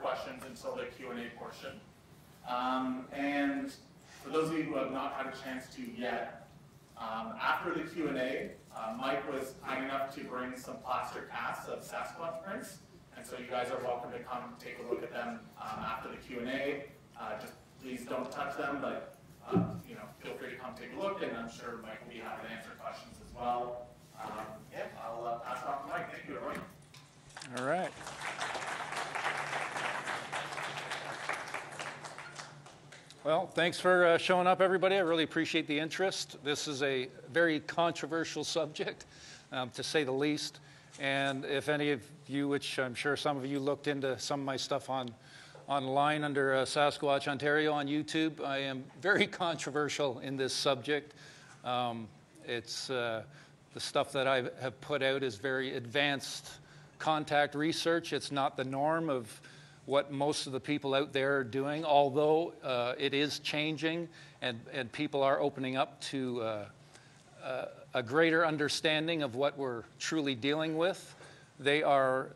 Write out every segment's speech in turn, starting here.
questions until the Q&A portion. Um, and for those of you who have not had a chance to yet, um, after the Q&A, uh, Mike was kind enough to bring some plaster casts of Sasquatch prints, and so you guys are welcome to come take a look at them um, after the Q&A. Uh, just please don't touch them, but uh, you know, feel free to come take a look, and I'm sure Mike will be happy to answer questions as well. Um, yeah, I'll uh, pass it off to Mike. Thank you, everyone. All right. Well, thanks for uh, showing up, everybody. I really appreciate the interest. This is a very controversial subject, um, to say the least. And if any of you, which I'm sure some of you looked into some of my stuff on online under uh, Sasquatch Ontario on YouTube, I am very controversial in this subject. Um, it's uh, the stuff that I have put out is very advanced contact research. It's not the norm of what most of the people out there are doing, although uh, it is changing and, and people are opening up to uh, uh, a greater understanding of what we're truly dealing with. They are,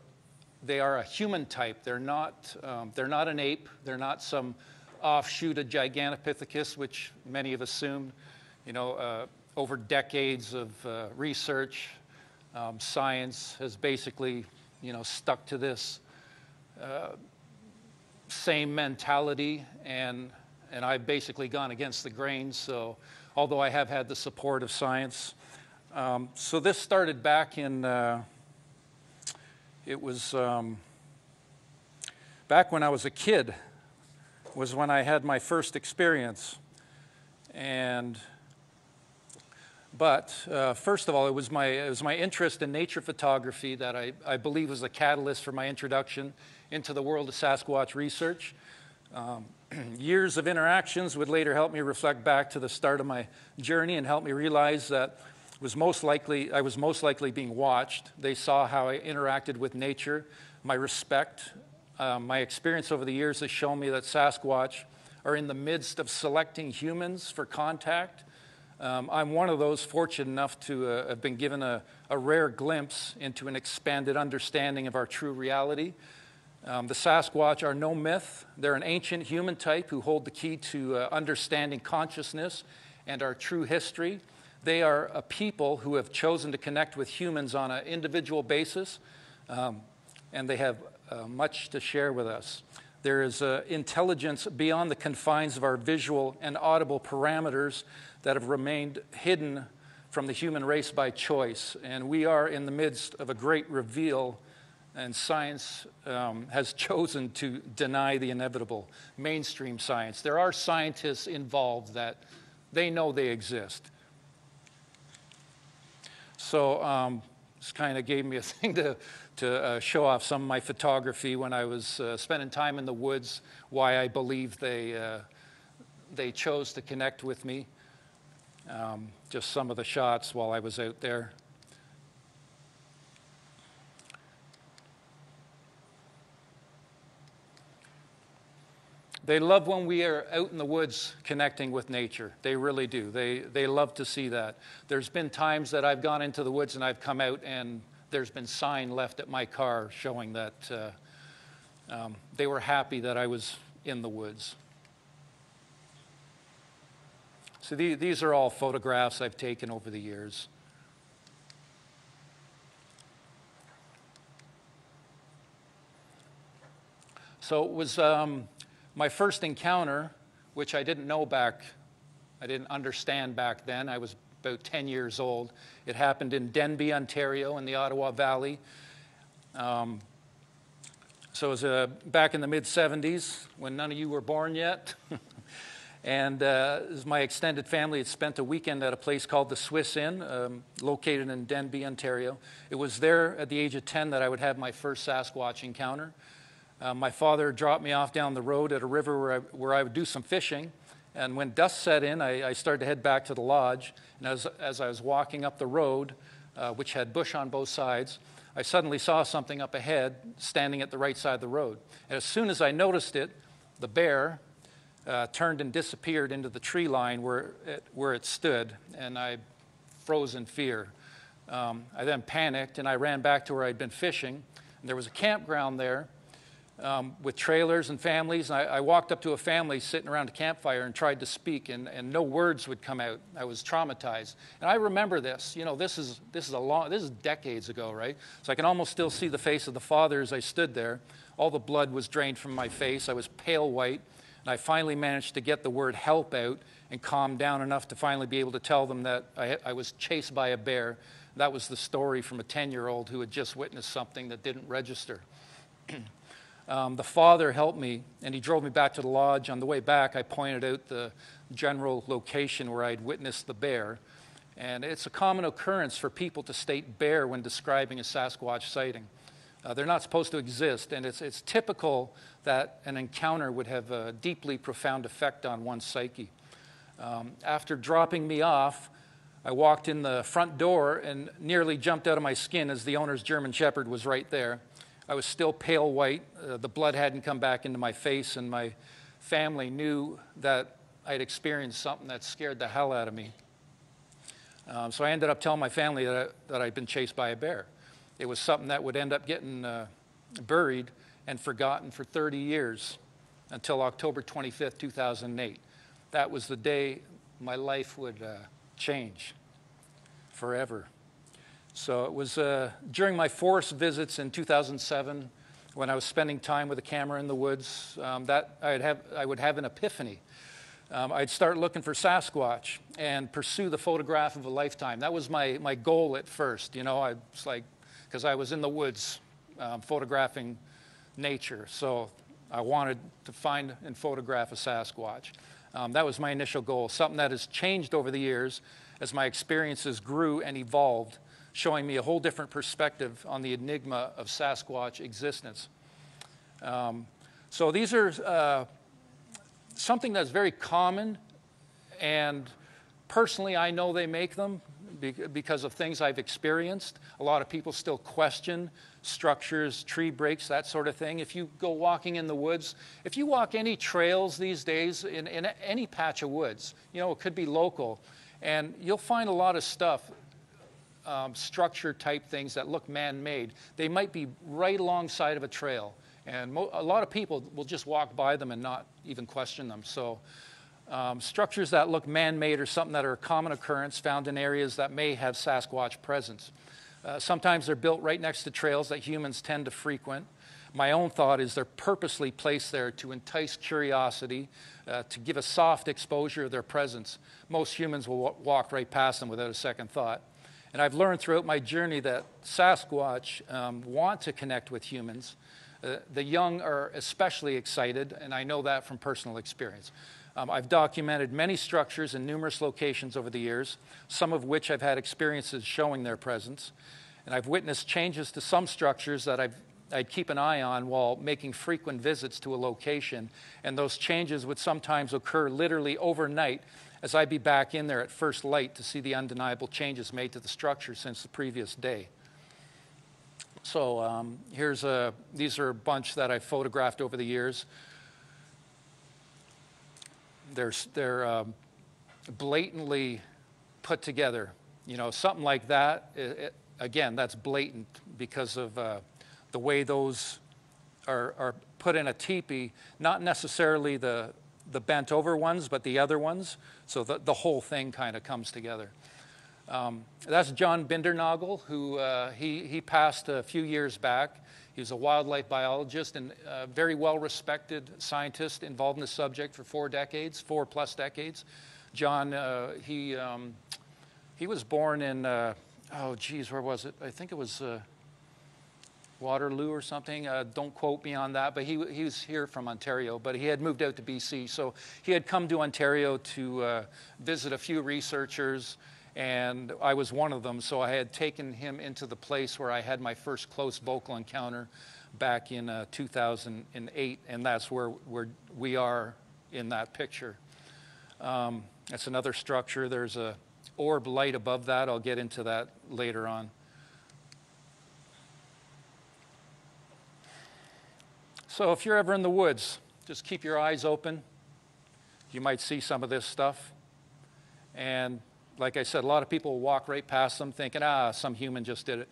they are a human type. They're not, um, they're not an ape. They're not some offshoot of Gigantopithecus, which many have assumed. You know, uh, over decades of uh, research, um, science has basically, you know, stuck to this uh, same mentality, and and I've basically gone against the grain. So, although I have had the support of science, um, so this started back in. Uh, it was um, back when I was a kid. Was when I had my first experience, and but uh, first of all, it was, my, it was my interest in nature photography that I, I believe was a catalyst for my introduction into the world of Sasquatch research. Um, years of interactions would later help me reflect back to the start of my journey and help me realize that was most likely, I was most likely being watched. They saw how I interacted with nature, my respect. Um, my experience over the years has shown me that Sasquatch are in the midst of selecting humans for contact um, I'm one of those fortunate enough to uh, have been given a, a, rare glimpse into an expanded understanding of our true reality. Um, the Sasquatch are no myth. They're an ancient human type who hold the key to uh, understanding consciousness and our true history. They are a people who have chosen to connect with humans on an individual basis, um, and they have uh, much to share with us. There is uh, intelligence beyond the confines of our visual and audible parameters that have remained hidden from the human race by choice. And we are in the midst of a great reveal, and science um, has chosen to deny the inevitable. Mainstream science. There are scientists involved that they know they exist. So um, this kind of gave me a thing to, to uh, show off some of my photography when I was uh, spending time in the woods, why I believe they, uh, they chose to connect with me. Um, just some of the shots while I was out there. They love when we are out in the woods connecting with nature. They really do. They, they love to see that. There's been times that I've gone into the woods and I've come out and there's been sign left at my car showing that uh, um, they were happy that I was in the woods. So the, these are all photographs I've taken over the years. So it was um, my first encounter, which I didn't know back, I didn't understand back then. I was about 10 years old. It happened in Denbigh, Ontario, in the Ottawa Valley. Um, so it was uh, back in the mid 70s when none of you were born yet. And uh, my extended family had spent a weekend at a place called the Swiss Inn, um, located in Denbigh, Ontario. It was there at the age of 10 that I would have my first Sasquatch encounter. Uh, my father dropped me off down the road at a river where I, where I would do some fishing. And when dusk set in, I, I started to head back to the lodge. And as, as I was walking up the road, uh, which had bush on both sides, I suddenly saw something up ahead standing at the right side of the road. And as soon as I noticed it, the bear uh, turned and disappeared into the tree line where it, where it stood, and I froze in fear. Um, I then panicked and I ran back to where I'd been fishing. And there was a campground there um, with trailers and families. And I, I, walked up to a family sitting around a campfire and tried to speak, and, and no words would come out. I was traumatized. And I remember this. You know, this is, this is a long, this is decades ago, right? So I can almost still see the face of the father as I stood there. All the blood was drained from my face. I was pale white. And I finally managed to get the word help out and calm down enough to finally be able to tell them that I, I was chased by a bear. That was the story from a 10 year old who had just witnessed something that didn't register. um, the father helped me, and he drove me back to the lodge. On the way back, I pointed out the general location where I'd witnessed the bear. And it's a common occurrence for people to state bear when describing a Sasquatch sighting. Uh, they're not supposed to exist, and it's, it's typical that an encounter would have a deeply profound effect on one's psyche. Um, after dropping me off, I walked in the front door and nearly jumped out of my skin as the owner's German Shepherd was right there. I was still pale white. Uh, the blood hadn't come back into my face, and my family knew that I'd experienced something that scared the hell out of me. Um, so I ended up telling my family that, I, that I'd been chased by a bear. It was something that would end up getting uh, buried and forgotten for 30 years until October 25th, 2008. That was the day my life would uh, change forever. So it was uh, during my forest visits in 2007 when I was spending time with a camera in the woods um, that I'd have, I would have an epiphany. Um, I'd start looking for Sasquatch and pursue the photograph of a lifetime. That was my, my goal at first. You know, I was like, because I was in the woods um, photographing nature. So I wanted to find and photograph a Sasquatch. Um, that was my initial goal, something that has changed over the years as my experiences grew and evolved, showing me a whole different perspective on the enigma of Sasquatch existence. Um, so these are uh, something that's very common, and personally, I know they make them because of things I've experienced. A lot of people still question structures, tree breaks, that sort of thing. If you go walking in the woods, if you walk any trails these days in, in any patch of woods, you know, it could be local, and you'll find a lot of stuff, um, structure type things that look man made. They might be right alongside of a trail. And a lot of people will just walk by them and not even question them. So, um, structures that look man made are something that are a common occurrence found in areas that may have Sasquatch presence. Uh, sometimes they're built right next to trails that humans tend to frequent. My own thought is they're purposely placed there to entice curiosity, uh, to give a soft exposure of their presence. Most humans will walk right past them without a second thought. And I've learned throughout my journey that Sasquatch um, want to connect with humans. Uh, the young are especially excited, and I know that from personal experience. Um, I've documented many structures in numerous locations over the years, some of which I've had experiences showing their presence. And I've witnessed changes to some structures that I've, I'd keep an eye on while making frequent visits to a location. And those changes would sometimes occur literally overnight as I'd be back in there at first light to see the undeniable changes made to the structure since the previous day. So um, here's a, these are a bunch that I've photographed over the years they're, they're um, blatantly put together. You know, something like that, it, it, again, that's blatant because of uh, the way those are, are put in a teepee, not necessarily the, the bent over ones, but the other ones. So the, the whole thing kind of comes together. Um, that's John Bindernagel, who uh, he, he passed a few years back. He was a wildlife biologist and a very well respected scientist involved in the subject for four decades, four plus decades. John, uh, he, um, he was born in, uh, oh, geez, where was it? I think it was uh, Waterloo or something. Uh, don't quote me on that, but he, he was here from Ontario, but he had moved out to BC. So he had come to Ontario to uh, visit a few researchers and I was one of them. So I had taken him into the place where I had my first close vocal encounter back in uh, 2008, and that's where, where we are in that picture. Um, that's another structure. There's a orb light above that. I'll get into that later on. So if you're ever in the woods, just keep your eyes open. You might see some of this stuff. And like I said, a lot of people walk right past them thinking, ah, some human just did it.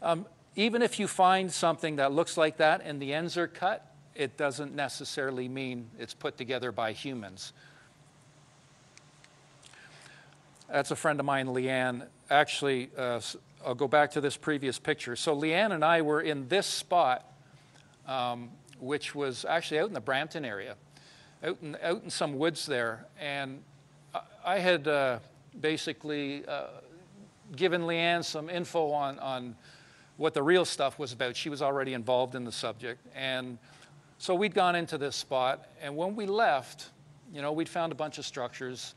Um, even if you find something that looks like that and the ends are cut, it doesn't necessarily mean it's put together by humans. That's a friend of mine, Leanne. Actually, uh, I'll go back to this previous picture. So, Leanne and I were in this spot, um, which was actually out in the Brampton area, out in, out in some woods there. And I had uh, basically uh, given Leanne some info on, on what the real stuff was about. She was already involved in the subject. And so we'd gone into this spot, and when we left, you know, we'd found a bunch of structures.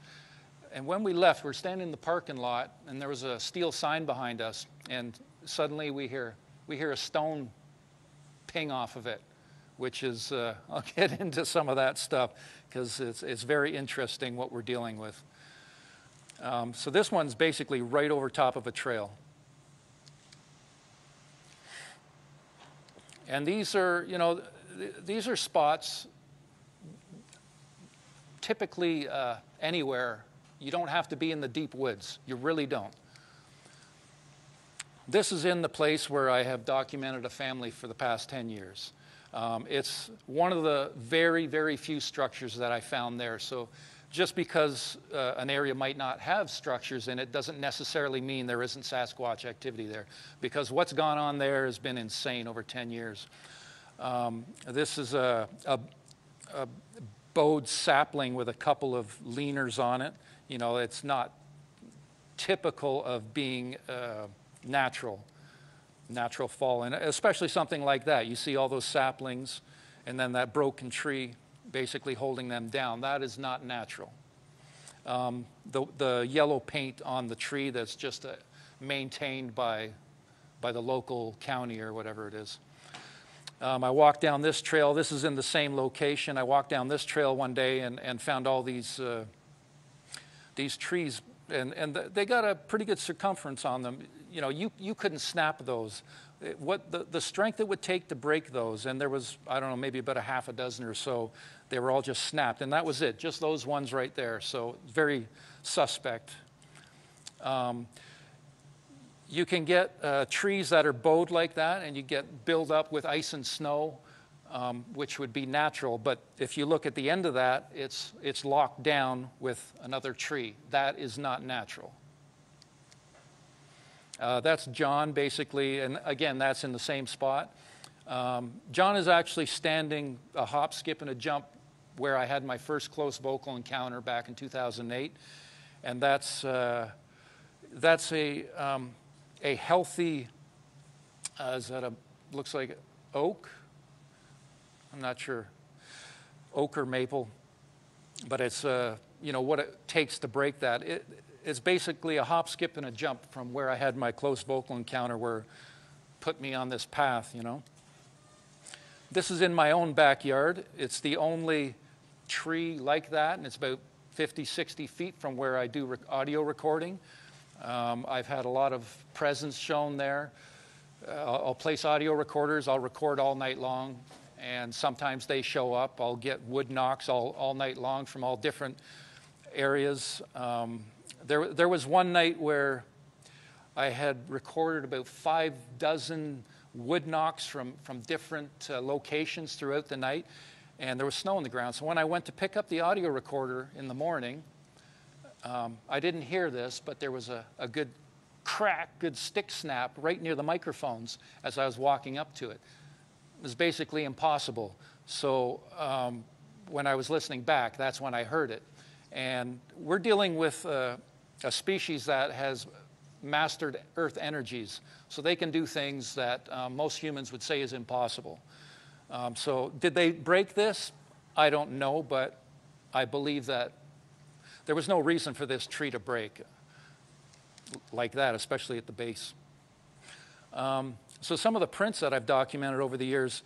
And when we left, we are standing in the parking lot, and there was a steel sign behind us, and suddenly we hear, we hear a stone ping off of it, which is, uh, I'll get into some of that stuff because it's, it's very interesting what we're dealing with. Um, so this one's basically right over top of a trail. And these are, you know, th- these are spots typically uh, anywhere. You don't have to be in the deep woods. You really don't. This is in the place where I have documented a family for the past 10 years. Um, it's one of the very, very few structures that I found there. So just because uh, an area might not have structures in it doesn't necessarily mean there isn't Sasquatch activity there, because what's gone on there has been insane over 10 years. Um, this is a, a, a bowed sapling with a couple of leaners on it. You know, it's not typical of being uh, natural, natural fall, and especially something like that. You see all those saplings and then that broken tree basically holding them down. That is not natural. Um, the, the yellow paint on the tree that's just uh, maintained by, by the local county or whatever it is. Um, I walked down this trail. This is in the same location. I walked down this trail one day and, and found all these, uh, these trees, and, and they got a pretty good circumference on them. You know, you, you couldn't snap those what the, the strength it would take to break those, and there was, I don't know, maybe about a half a dozen or so, they were all just snapped. And that was it, just those ones right there. So very suspect. Um, you can get uh, trees that are bowed like that, and you get build up with ice and snow, um, which would be natural. But if you look at the end of that, it's, it's locked down with another tree. That is not natural. Uh, that's John, basically, and again, that's in the same spot. Um, John is actually standing a hop, skip, and a jump where I had my first close vocal encounter back in 2008, and that's uh, that's a um, a healthy. Uh, is that a looks like oak? I'm not sure, oak or maple, but it's uh, you know what it takes to break that. It, it's basically a hop, skip, and a jump from where I had my close vocal encounter where put me on this path, you know. This is in my own backyard. It's the only tree like that, and it's about 50, 60 feet from where I do audio recording. Um, I've had a lot of presence shown there. Uh, I'll, place audio recorders, I'll record all night long, and sometimes they show up. I'll get wood knocks all, all night long from all different areas. Um, there, there was one night where I had recorded about five dozen wood knocks from, from different uh, locations throughout the night, and there was snow on the ground. So when I went to pick up the audio recorder in the morning, um, I didn't hear this, but there was a, a good crack, good stick snap right near the microphones as I was walking up to it. It was basically impossible. So um, when I was listening back, that's when I heard it. And we're dealing with uh, a species that has mastered Earth energies. So they can do things that um, most humans would say is impossible. Um, so, did they break this? I don't know, but I believe that there was no reason for this tree to break like that, especially at the base. Um, so, some of the prints that I've documented over the years,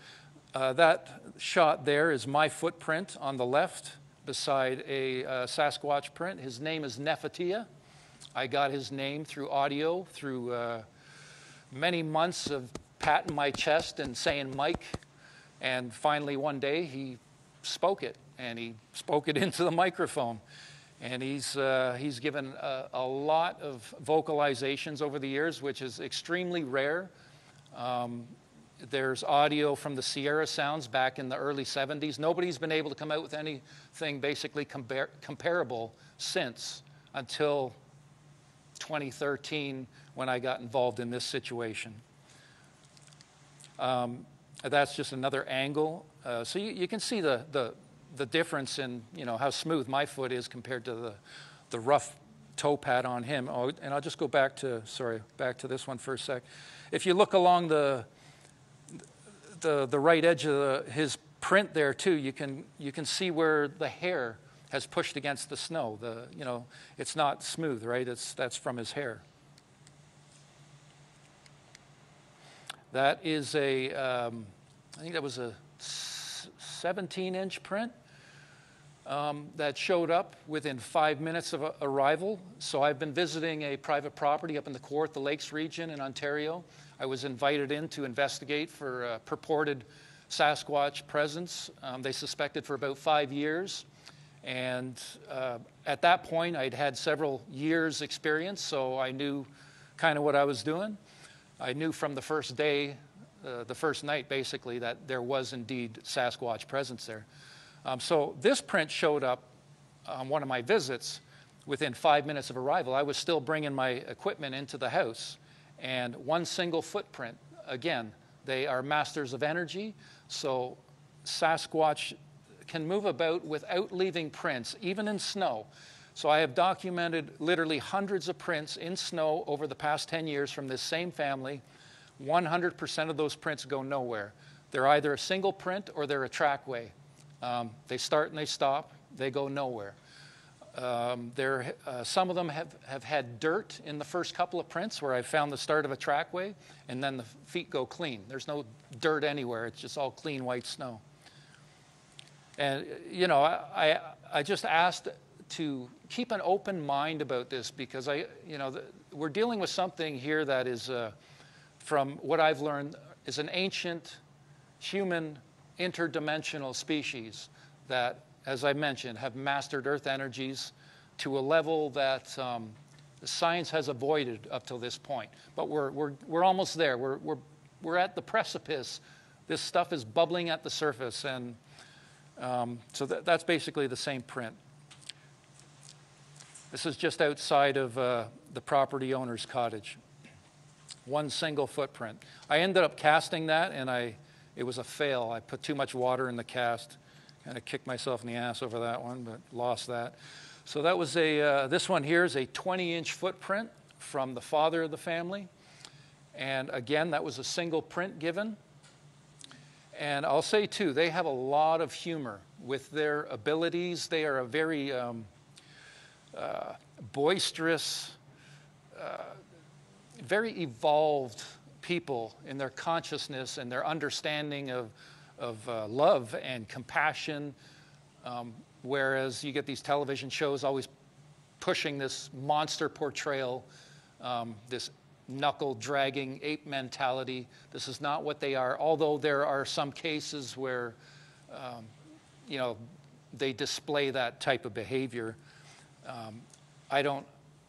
uh, that shot there is my footprint on the left beside a uh, Sasquatch print. His name is Nefertia. I got his name through audio, through uh, many months of patting my chest and saying Mike. And finally, one day, he spoke it, and he spoke it into the microphone. And he's, uh, he's given a, a, lot of vocalizations over the years, which is extremely rare. Um, there's audio from the Sierra Sounds back in the early 70s. Nobody's been able to come out with anything basically compar- comparable since until 2013 when I got involved in this situation. Um, that's just another angle. Uh, so you, you, can see the, the, the difference in you know, how smooth my foot is compared to the, the rough toe pad on him. Oh, and I'll just go back to, sorry, back to this one for a sec. If you look along the, the, the right edge of the, his print there too, you can, you can see where the hair has pushed against the snow. The, you know, it's not smooth, right? It's, that's from his hair. That is a, um, I think that was a 17 inch print um, that showed up within five minutes of arrival. So I've been visiting a private property up in the Kawartha the Lakes region in Ontario. I was invited in to investigate for uh, purported Sasquatch presence. Um, they suspected for about five years. And uh, at that point, I'd had several years' experience, so I knew kind of what I was doing. I knew from the first day, uh, the first night basically, that there was indeed Sasquatch presence there. Um, so this print showed up on one of my visits within five minutes of arrival. I was still bringing my equipment into the house, and one single footprint. Again, they are masters of energy, so Sasquatch can move about without leaving prints, even in snow. So I have documented literally hundreds of prints in snow over the past 10 years from this same family. 100% of those prints go nowhere. They're either a single print or they're a trackway. Um, they start and they stop, they go nowhere. Um, there, uh, some of them have, have had dirt in the first couple of prints where I found the start of a trackway, and then the feet go clean. There's no dirt anywhere, it's just all clean white snow. And, you know, I, I just asked to keep an open mind about this because I, you know, the, we're dealing with something here that is, uh, from what I've learned, is an ancient human interdimensional species that, as I mentioned, have mastered Earth energies to a level that um, science has avoided up till this point. But we're, we're, we're almost there. We're, we're, we're at the precipice. This stuff is bubbling at the surface, and um, so that, that's basically the same print. This is just outside of uh, the property owner's cottage. One single footprint. I ended up casting that, and I, it was a fail. I put too much water in the cast. Kind of kicked myself in the ass over that one, but lost that. So that was a, uh, this one here is a 20 inch footprint from the father of the family. And again, that was a single print given. And I'll say, too, they have a lot of humor with their abilities. They are a very um, uh, boisterous, uh, very evolved people in their consciousness and their understanding of, of uh, love and compassion. Um, whereas you get these television shows always pushing this monster portrayal, um, this knuckle dragging ape mentality. This is not what they are, although there are some cases where, um, you know, they display that type of behavior. Um, I don't,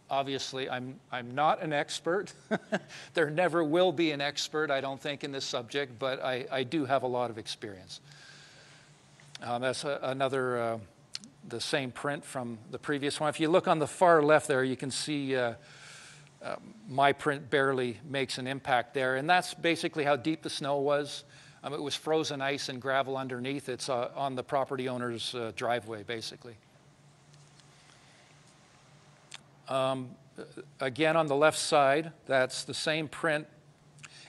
obviously, I'm, I'm not an expert. there never will be an expert, I don't think, in this subject, but I, I do have a lot of experience. Um, that's a, another, uh, the same print from the previous one. If you look on the far left there, you can see. Uh, uh, my print barely makes an impact there. And that's basically how deep the snow was. Um, it was frozen ice and gravel underneath. It's uh, on the property owner's uh, driveway, basically. Um, again, on the left side, that's the same print.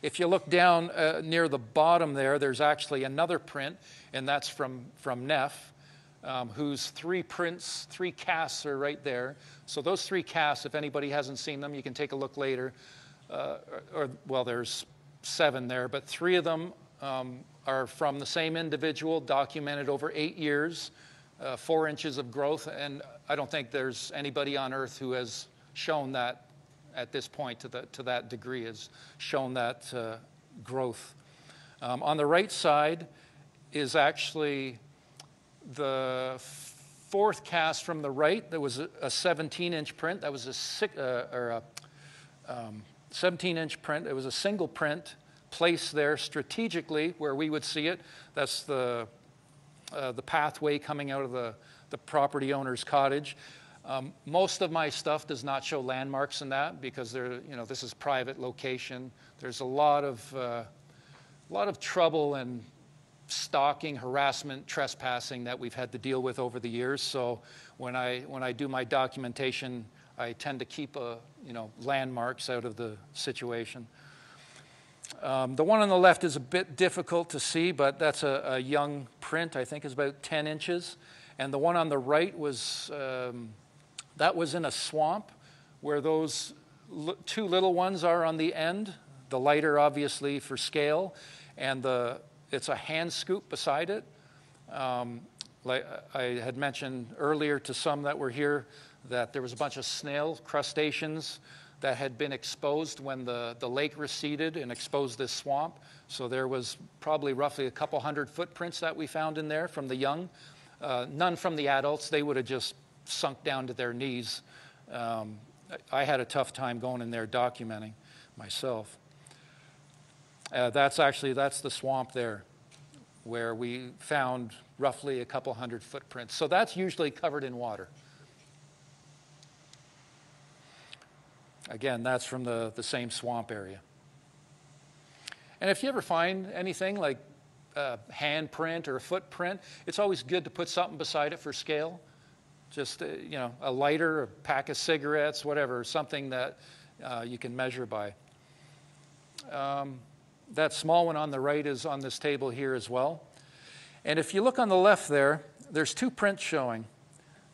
If you look down uh, near the bottom there, there's actually another print, and that's from, from Neff um, whose three prints, three casts are right there. So those three casts, if anybody hasn't seen them, you can take a look later. Uh, or, or, well, there's seven there, but three of them um, are from the same individual, documented over eight years. uh, four inches of growth, and I don't think there's anybody on earth who has shown that at this point to, the, to that degree, has shown that uh, growth. Um, on the right side is actually the fourth cast from the right. There was a 17 inch print. That was a, six, uh, or a um, 17 inch print. It was a single print placed there strategically where we would see it. That's the, uh, the pathway coming out of the, the property owner's cottage. Um, most of my stuff does not show landmarks in that because there, you know, this is private location. There's a lot of, uh, a lot of trouble and stalking, harassment, trespassing that we've had to deal with over the years. So when I, when I do my documentation, I tend to keep a, you know, landmarks out of the situation. Um, the one on the left is a bit difficult to see, but that's a, a, young print. I think is about 10 inches. And the one on the right was um, that was in a swamp where those two little ones are on the end. The lighter, obviously, for scale, and the it's a hand scoop beside it. Um, like I had mentioned earlier to some that were here, that there was a bunch of snail crustaceans that had been exposed when the, the lake receded and exposed this swamp. So there was probably roughly a couple hundred footprints that we found in there from the young. Uh, none from the adults. They would have just sunk down to their knees. Um, I had a tough time going in there documenting myself. Uh, that's actually that's the swamp there, where we found roughly a couple hundred footprints. So that's usually covered in water. Again, that's from the, the same swamp area. And if you ever find anything like a handprint or a footprint, it's always good to put something beside it for scale. Just, uh, you know, a lighter, a pack of cigarettes, whatever, something that uh, you can measure by. Um, that small one on the right is on this table here as well. And if you look on the left there, there's two prints showing.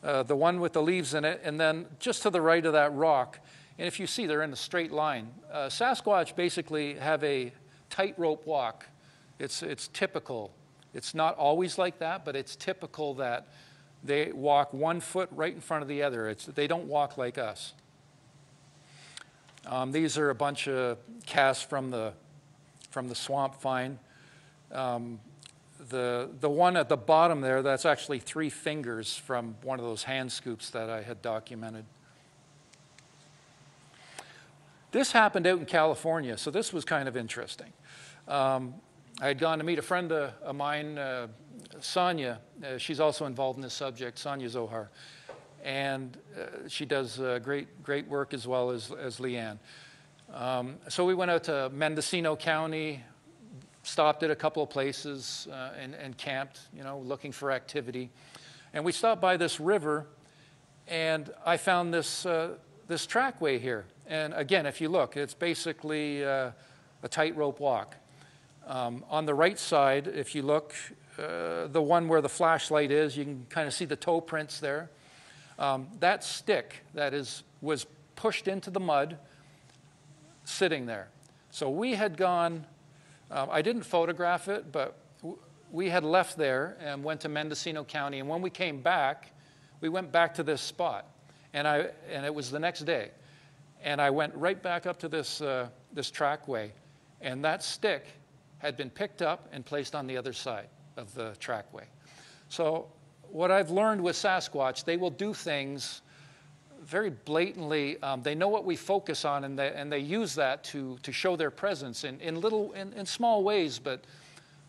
Uh, the one with the leaves in it, and then just to the right of that rock, and if you see, they're in a straight line. Uh, Sasquatch basically have a tightrope walk. It's, it's typical. It's not always like that, but it's typical that they walk one foot right in front of the other. It's, they don't walk like us. Um, these are a bunch of casts from the, from the swamp vine. Um, the, the one at the bottom there, that's actually three fingers from one of those hand scoops that I had documented. This happened out in California, so this was kind of interesting. Um, I had gone to meet a friend of, of mine, uh, Sonia. Uh, she's also involved in this subject, Sonia Zohar. And uh, she does uh, great, great work as well as, as Leanne. Um, so we went out to Mendocino County, stopped at a couple of places uh, and, and camped, you know, looking for activity. And we stopped by this river, and I found this, uh, this trackway here. And again, if you look, it's basically uh, a tightrope walk. Um, on the right side, if you look, uh, the one where the flashlight is, you can kind of see the toe prints there. Um, that stick that is, was pushed into the mud sitting there. So we had gone, um, I didn't photograph it, but we had left there and went to Mendocino County. And when we came back, we went back to this spot. And, I, and it was the next day. And I went right back up to this, uh, this trackway, and that stick had been picked up and placed on the other side of the trackway. So, what I've learned with Sasquatch, they will do things very blatantly. Um, they know what we focus on, and they, and they use that to, to show their presence in, in little, in, in small ways, but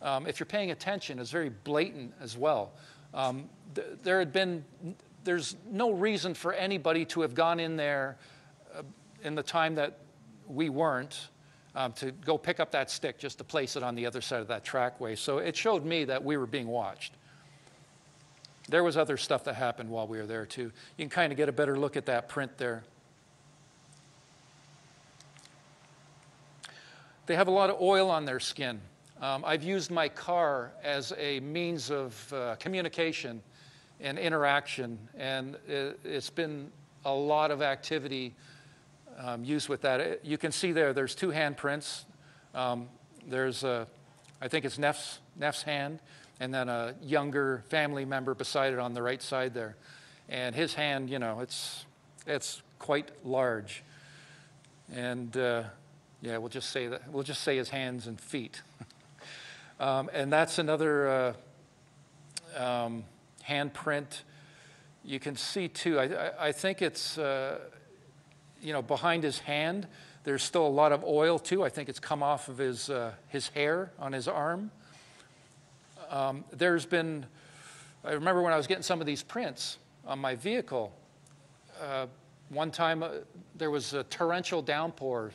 um, if you're paying attention, it's very blatant as well. Um, th- there had been, there's no reason for anybody to have gone in there in the time that we weren't um, to go pick up that stick just to place it on the other side of that trackway. So it showed me that we were being watched. There was other stuff that happened while we were there too. You can kind of get a better look at that print there. They have a lot of oil on their skin. Um, I've used my car as a means of uh, communication and interaction, and it, has been a lot of activity um, used with that. You can see there, there's two handprints. Um, there's, a, I think it's Neff's, Neff's hand, and then a younger family member beside it on the right side there. And his hand, you know, it's, it's quite large. And uh, yeah, we'll just say that. We'll just say his hands and feet. um, and that's another uh, um, handprint. You can see too. I, I, think it's uh, you know behind his hand. There's still a lot of oil too. I think it's come off of his uh, his hair on his arm. Um, there's been. I remember when I was getting some of these prints on my vehicle. Uh, one time uh, there was a torrential downpour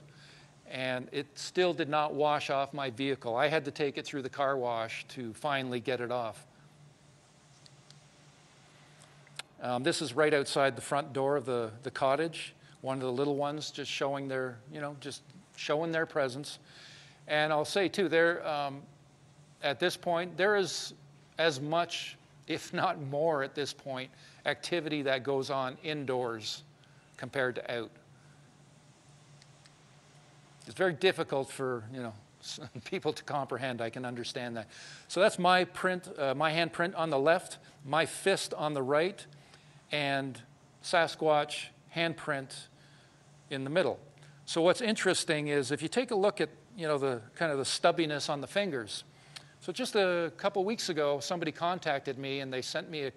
and it still did not wash off my vehicle. I had to take it through the car wash to finally get it off. Um, this is right outside the front door of the, the cottage. One of the little ones just showing their, you know, just showing their presence. And I'll say too, there, um, at this point, there is as much, if not more at this point, activity that goes on indoors compared to out. It's very difficult for, you know, people to comprehend. I can understand that. So that's my print, uh, my handprint on the left, my fist on the right, and Sasquatch handprint in the middle. So what's interesting is if you take a look at, you know, the kind of the stubbiness on the fingers. So just a couple weeks ago, somebody contacted me and they sent me a,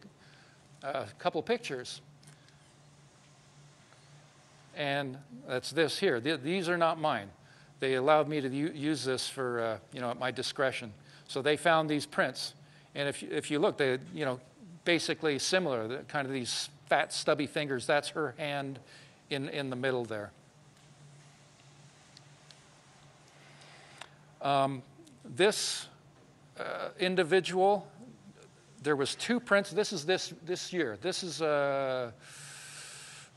a couple pictures and that's this here. These are not mine. They allowed me to use this for, uh, you know, at my discretion. So they found these prints. And if you, if you look, they, you know, basically similar, kind of these fat, stubby fingers. That's her hand in, in the middle there. Um, this uh, individual, there was two prints. This is this, this year. This is... Uh,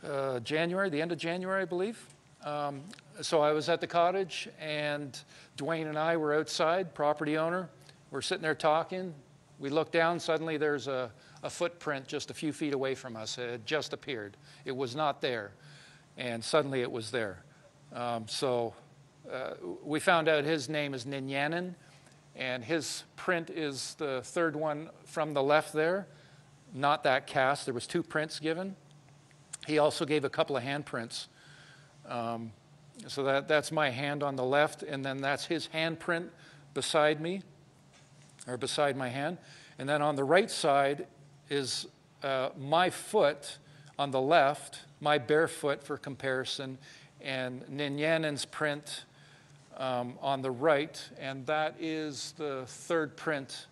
uh, January, the end of January, I believe. Um, so I was at the cottage, and Dwayne and I were outside, property owner. We're sitting there talking. We look down, suddenly there's a, a footprint just a few feet away from us. It just appeared. It was not there, and suddenly it was there. Um, so uh, we found out his name is Ninyanin, and his print is the third one from the left there. Not that cast. There was two prints given. He also gave a couple of handprints. Um, so that, that's my hand on the left, and then that's his handprint beside me, or beside my hand. And then on the right side is uh, my foot on the left, my bare foot for comparison, and Ninyanin's print um, on the right, and that is the third print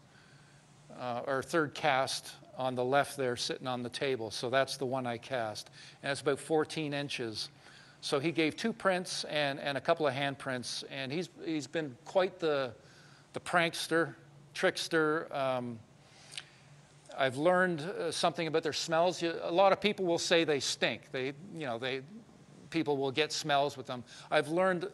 uh, or third cast on the left there sitting on the table. So that's the one I cast. And it's about 14 inches. So he gave two prints and, and a couple of handprints. And he's, he's been quite the, the prankster, trickster. Um, I've learned uh, something about their smells. A lot of people will say they stink. They, you know, they, people will get smells with them. I've learned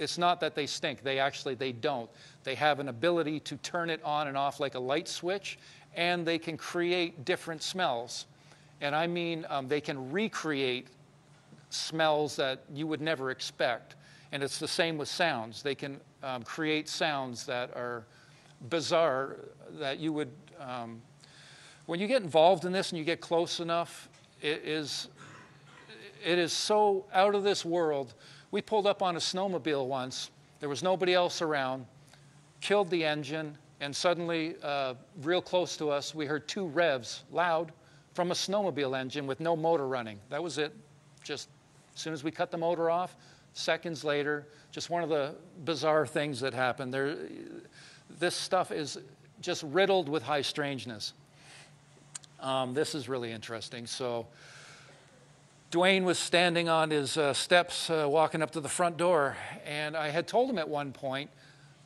it's not that they stink. They actually they don't. They have an ability to turn it on and off like a light switch, and they can create different smells. And I mean, um, they can recreate smells that you would never expect. And it's the same with sounds. They can um, create sounds that are bizarre that you would, um, when you get involved in this and you get close enough, it is, it is so out of this world. We pulled up on a snowmobile once. There was nobody else around. Killed the engine and suddenly, uh, real close to us, we heard two revs, loud, from a snowmobile engine with no motor running. That was it. Just as soon as we cut the motor off, seconds later, just one of the bizarre things that happened. There, this stuff is just riddled with high strangeness. Um, this is really interesting. So, Dwayne was standing on his uh, steps, uh, walking up to the front door, and I had told him at one point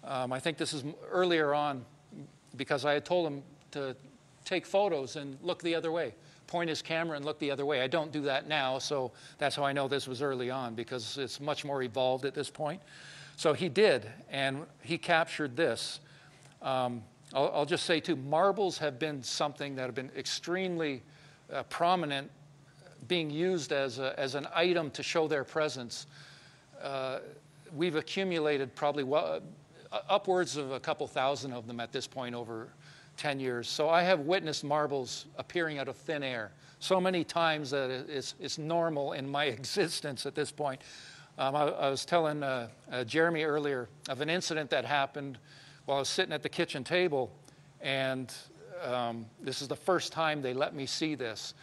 um, I think this is earlier on because I had told him to take photos and look the other way, point his camera and look the other way. I don't do that now, so that's how I know this was early on because it's much more evolved at this point. So he did, and he captured this. Um, I'll, I'll, just say, too, marbles have been something that have been extremely uh, prominent, being used as, a, as an item to show their presence. Uh, we've accumulated probably well, upwards of a couple thousand of them at this point over 10 years. So I have witnessed marbles appearing out of thin air so many times that it's, it's normal in my existence at this point. Um, I, I, was telling uh, uh, Jeremy earlier of an incident that happened while I was sitting at the kitchen table, and um, this is the first time they let me see this.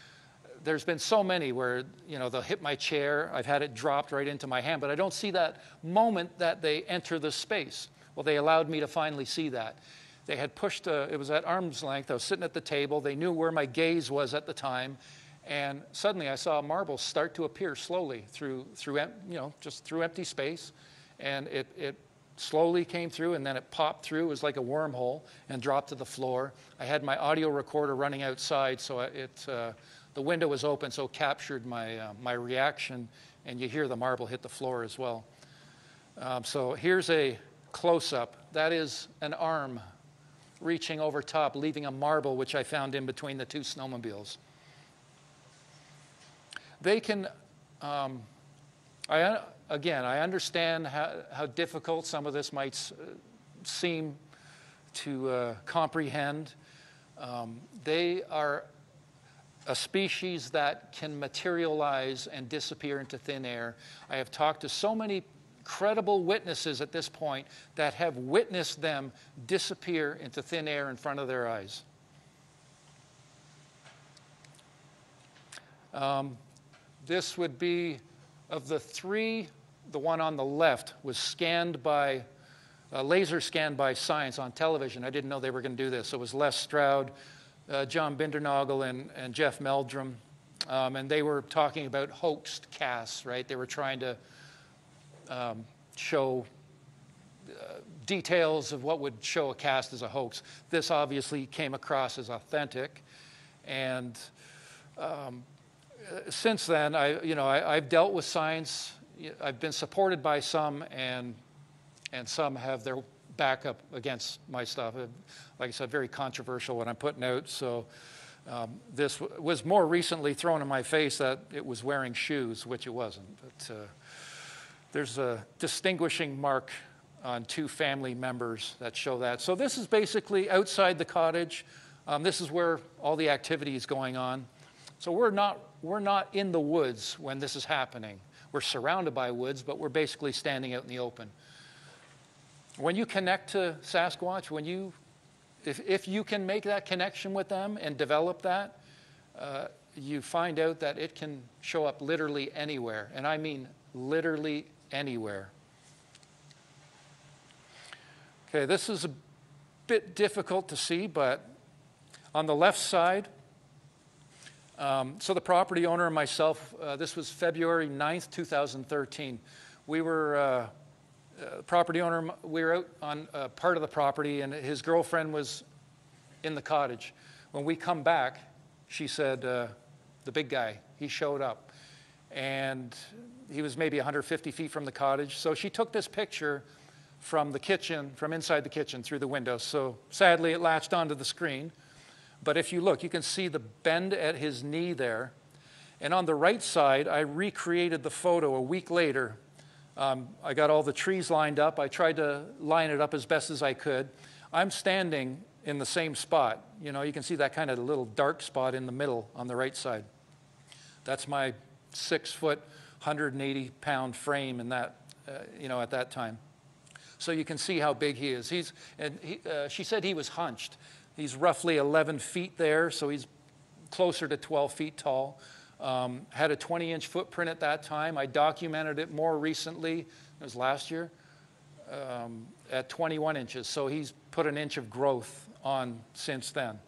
There's been so many where you know they'll hit my chair. I've had it dropped right into my hand, but I don't see that moment that they enter the space. Well, they allowed me to finally see that. They had pushed, a, it was at arm's length. I was sitting at the table. They knew where my gaze was at the time. And suddenly I saw marbles start to appear slowly through, through you know, just through empty space. And it, it slowly came through and then it popped through. It was like a wormhole and dropped to the floor. I had my audio recorder running outside, so it, uh, the window was open, so captured my, uh, my reaction. And you hear the marble hit the floor as well. Um, so here's a close up. That is an arm reaching over top, leaving a marble which I found in between the two snowmobiles. They can, um, I, again, I understand how, how, difficult some of this might seem to uh, comprehend. Um, they are a species that can materialize and disappear into thin air. I have talked to so many credible witnesses at this point that have witnessed them disappear into thin air in front of their eyes. Um, this would be of the three, the one on the left was scanned by, uh, laser scanned by science on television. I didn't know they were going to do this. So it was Les Stroud, uh, John Bindernagel, and, and Jeff Meldrum. Um, and they were talking about hoaxed casts, right? They were trying to um, show uh, details of what would show a cast as a hoax. This obviously came across as authentic. And um, since then, I, you know, I, have dealt with science. I've been supported by some, and, and some have their backup against my stuff. Like I said, very controversial what I'm putting out. So um, this w- was more recently thrown in my face that it was wearing shoes, which it wasn't. But uh, there's a distinguishing mark on two family members that show that. So this is basically outside the cottage. Um, this is where all the activity is going on. So we're not, we're not in the woods when this is happening. We're surrounded by woods, but we're basically standing out in the open. When you connect to Sasquatch, when you, if, if you can make that connection with them and develop that, uh, you find out that it can show up literally anywhere. And I mean literally anywhere. Okay, this is a bit difficult to see, but on the left side, um, so the property owner and myself, uh, this was February 9th, 2013. We were, uh, uh, property owner, we were out on part of the property, and his girlfriend was in the cottage. When we come back, she said, uh, the big guy, he showed up. And he was maybe 150 feet from the cottage. So she took this picture from the kitchen, from inside the kitchen through the window. So sadly, it latched onto the screen. But if you look, you can see the bend at his knee there. And on the right side, I recreated the photo a week later. Um, I got all the trees lined up. I tried to line it up as best as I could. I'm standing in the same spot. You know, you can see that kind of little dark spot in the middle on the right side. That's my six foot 180 pound frame in that, uh, you know, at that time. So you can see how big he is. He's, and he, uh, she said he was hunched. He's roughly 11 feet there, so he's closer to 12 feet tall. Um, had a 20 inch footprint at that time. I documented it more recently, it was last year, um, at 21 inches. So he's put an inch of growth on since then.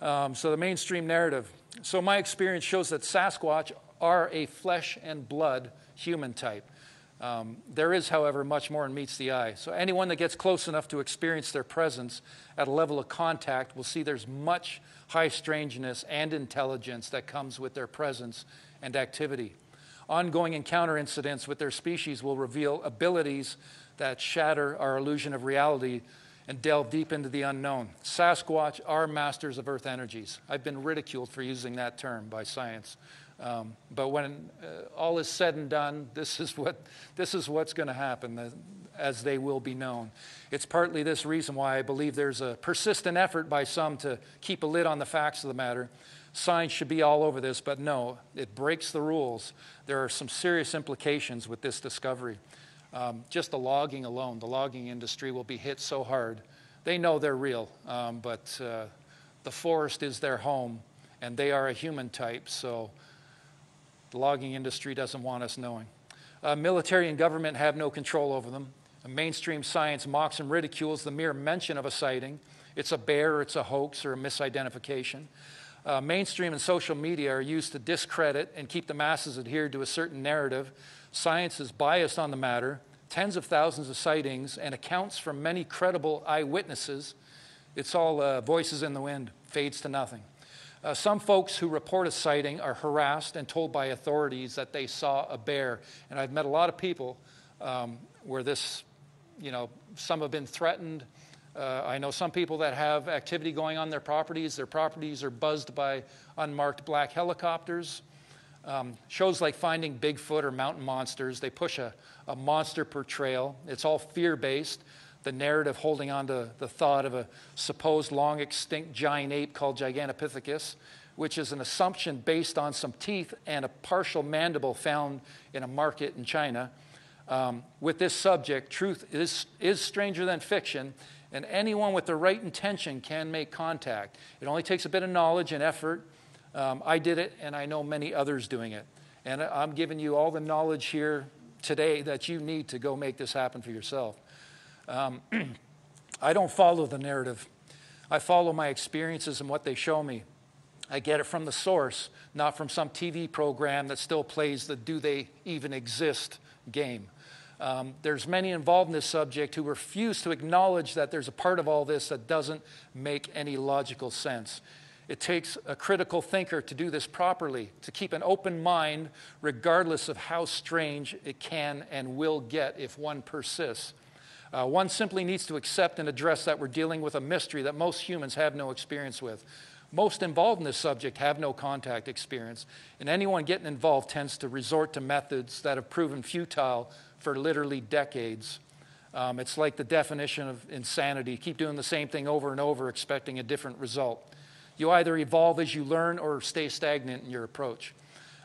Um, so the mainstream narrative so, my experience shows that Sasquatch are a flesh and blood human type. Um, there is, however, much more in meets the eye. So, anyone that gets close enough to experience their presence at a level of contact will see there's much high strangeness and intelligence that comes with their presence and activity. Ongoing encounter incidents with their species will reveal abilities that shatter our illusion of reality and delve deep into the unknown. Sasquatch are masters of earth energies. I've been ridiculed for using that term by science. Um, but when uh, all is said and done, this is, what, this is what's going to happen. The as they will be known. It's partly this reason why I believe there's a persistent effort by some to keep a lid on the facts of the matter. Science should be all over this, but no, it breaks the rules. There are some serious implications with this discovery. Um, just the logging alone, the logging industry will be hit so hard. They know they're real, um, but uh, the forest is their home, and they are a human type, so the logging industry doesn't want us knowing. Uh, military and government have no control over them. Mainstream science mocks and ridicules the mere mention of a sighting. It's a bear, it's a hoax, or a misidentification. Uh, mainstream and social media are used to discredit and keep the masses adhered to a certain narrative. Science is biased on the matter. Tens of thousands of sightings and accounts from many credible eyewitnesses. It's all uh, voices in the wind, fades to nothing. Uh, some folks who report a sighting are harassed and told by authorities that they saw a bear. And I've met a lot of people um, where this, you know, some have been threatened. Uh, I know some people that have activity going on their properties. Their properties are buzzed by unmarked black helicopters. Um, shows like Finding Bigfoot or Mountain Monsters, they push a, a monster portrayal. It's all fear based the narrative holding on to the thought of a supposed long extinct giant ape called Gigantopithecus, which is an assumption based on some teeth and a partial mandible found in a market in China. Um, with this subject, truth is, is stranger than fiction, and anyone with the right intention can make contact. It only takes a bit of knowledge and effort. Um, I did it, and I know many others doing it. And I'm giving you all the knowledge here today that you need to go make this happen for yourself. Um, I don't follow the narrative. I follow my experiences and what they show me. I get it from the source, not from some TV program that still plays the do they even exist game. Um, there's many involved in this subject who refuse to acknowledge that there's a part of all this that doesn't make any logical sense. It takes a critical thinker to do this properly, to keep an open mind, regardless of how strange it can and will get if one persists. Uh, one simply needs to accept and address that we're dealing with a mystery that most humans have no experience with. Most involved in this subject have no contact experience, and anyone getting involved tends to resort to methods that have proven futile for literally decades. Um, it's like the definition of insanity keep doing the same thing over and over, expecting a different result. You either evolve as you learn or stay stagnant in your approach.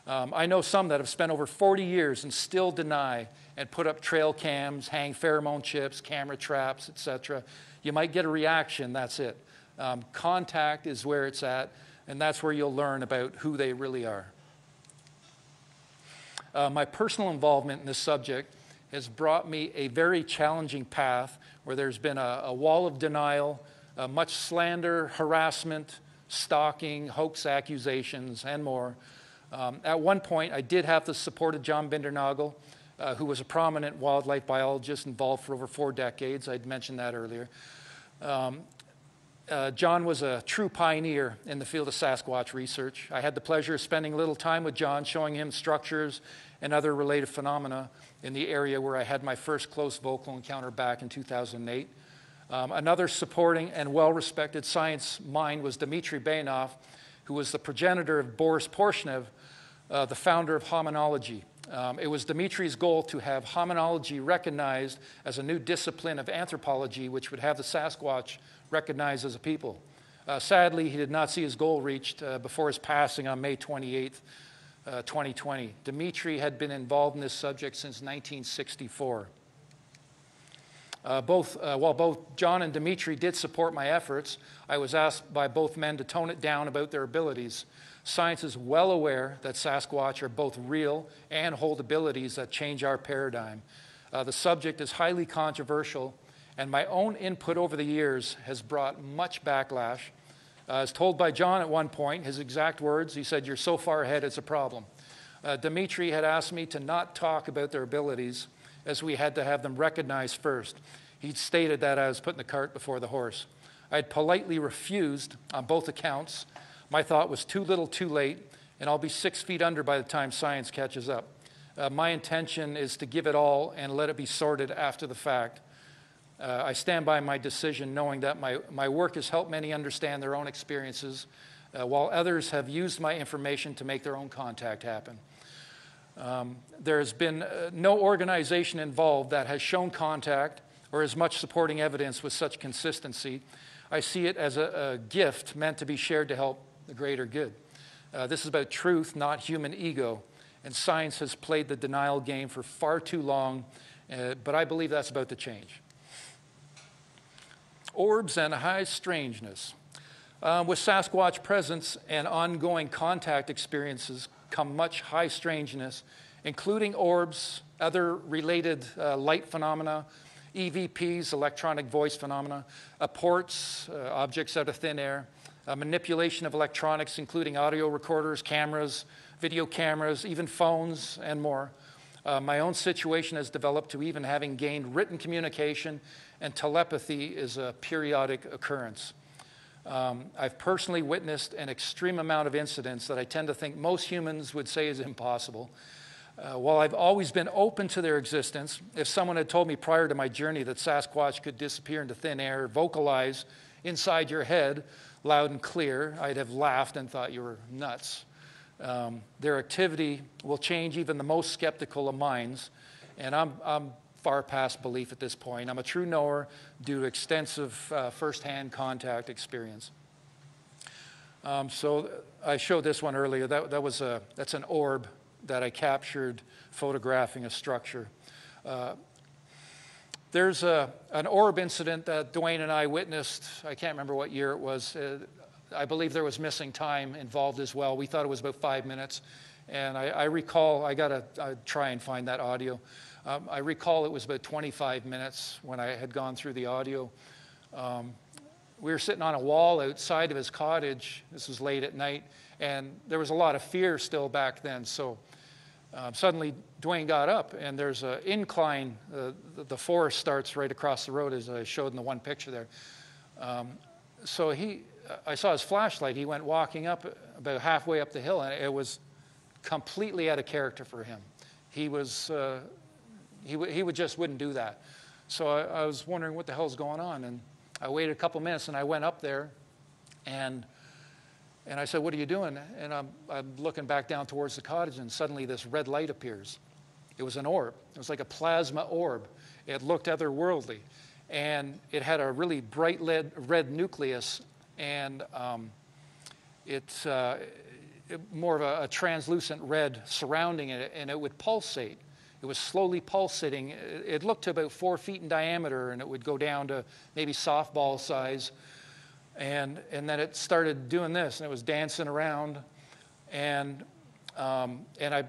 Um, I know some that have spent over 40 years and still deny and put up trail cams, hang pheromone chips, camera traps, etc. You might get a reaction, that's it. Um, contact is where it's at, and that's where you'll learn about who they really are. Uh, my personal involvement in this subject has brought me a very challenging path where there's been a, a wall of denial, uh, much slander, harassment, stalking, hoax accusations, and more. Um, at one point, I did have the support of John Bindernagel, uh, who was a prominent wildlife biologist involved for over four decades. I'd mentioned that earlier. Um, uh, John was a true pioneer in the field of Sasquatch research. I had the pleasure of spending a little time with John, showing him structures and other related phenomena in the area where I had my first close vocal encounter back in 2008. Um, another supporting and well respected science mind was Dmitry Bayanov, who was the progenitor of Boris Porshnev, uh, the founder of hominology. Um, it was Dmitry's goal to have hominology recognized as a new discipline of anthropology, which would have the Sasquatch recognized as a people. Uh, sadly, he did not see his goal reached uh, before his passing on May 28, uh, 2020. Dmitry had been involved in this subject since 1964. Uh, both, uh, while both John and Dmitry did support my efforts, I was asked by both men to tone it down about their abilities. Science is well aware that Sasquatch are both real and hold abilities that change our paradigm. Uh, the subject is highly controversial, and my own input over the years has brought much backlash. Uh, as told by John at one point, his exact words, he said, You're so far ahead, it's a problem. Uh, Dimitri had asked me to not talk about their abilities as we had to have them recognized first. He'd stated that I was putting the cart before the horse. I had politely refused on both accounts my thought was too little, too late, and I'll be six feet under by the time science catches up. Uh, my intention is to give it all and let it be sorted after the fact. Uh, I stand by my decision knowing that my, my work has helped many understand their own experiences, uh, while others have used my information to make their own contact happen. Um, there has been uh, no organization involved that has shown contact or as much supporting evidence with such consistency. I see it as a, a gift meant to be shared to help the greater good. Uh, this is about truth, not human ego. And science has played the denial game for far too long, uh, but I believe that's about to change. Orbs and high strangeness. Uh, with Sasquatch presence and ongoing contact experiences come much high strangeness, including orbs, other related uh, light phenomena, EVPs, electronic voice phenomena, apports, uh, objects out of thin air, manipulation of electronics, including audio recorders, cameras, video cameras, even phones, and more. Uh, my own situation has developed to even having gained written communication, and telepathy is a periodic occurrence. Um, I've personally witnessed an extreme amount of incidents that I tend to think most humans would say is impossible. Uh, while I've always been open to their existence, if someone had told me prior to my journey that Sasquatch could disappear into thin air, vocalize inside your head loud and clear, I'd have laughed and thought you were nuts. Um, their activity will change even the most skeptical of minds, and I'm, I'm far past belief at this point. I'm a true knower due to extensive uh, firsthand contact experience. Um, so I showed this one earlier. That, that was a, that's an orb that I captured photographing a structure. Uh, there's a, an orb incident that Dwayne and I witnessed. I can't remember what year it was. Uh, I believe there was missing time involved as well. We thought it was about five minutes. And I, I recall, I got to try and find that audio. Um, I recall it was about 25 minutes when I had gone through the audio. Um, we were sitting on a wall outside of his cottage. This was late at night, and there was a lot of fear still back then. So um, suddenly, Dwayne got up, and there's an incline. Uh, the, forest starts right across the road, as I showed in the one picture there. Um, so he, I saw his flashlight. He went walking up about halfway up the hill, and it was completely out of character for him. He was uh, he, he would just wouldn't do that. So I, I was wondering what the hell's going on. And I waited a couple minutes and I went up there and and I said, What are you doing? And I'm, I'm, looking back down towards the cottage, and suddenly this red light appears. It was an orb, it was like a plasma orb. It looked otherworldly. And it had a really bright red, red nucleus, and um, it's uh, it, more of a, a translucent red surrounding it, and it would pulsate. It was slowly pulsating. It looked to about four feet in diameter, and it would go down to maybe softball size. And, and then it started doing this, and it was dancing around. And, um, and I,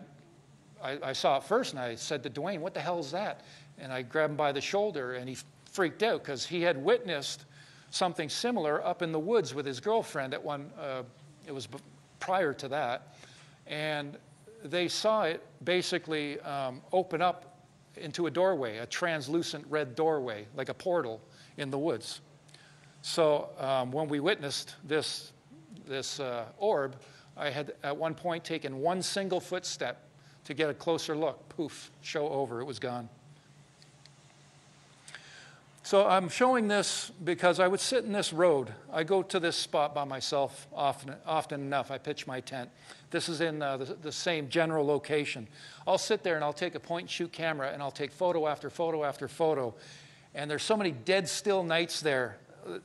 I, I, saw it first, and I said to Dwayne, What the hell is that? And I grabbed him by the shoulder, and he freaked out because he had witnessed something similar up in the woods with his girlfriend at one, uh, it was prior to that. And they saw it basically um, open up into a doorway, a translucent red doorway, like a portal in the woods. So um, when we witnessed this, this uh, orb, I had at one point taken one single footstep to get a closer look. Poof, show over, it was gone. So I'm showing this because I would sit in this road. I go to this spot by myself often, often enough. I pitch my tent. This is in uh, the, the, same general location. I'll sit there and I'll take a point and shoot camera and I'll take photo after photo after photo. And there's so many dead still nights there.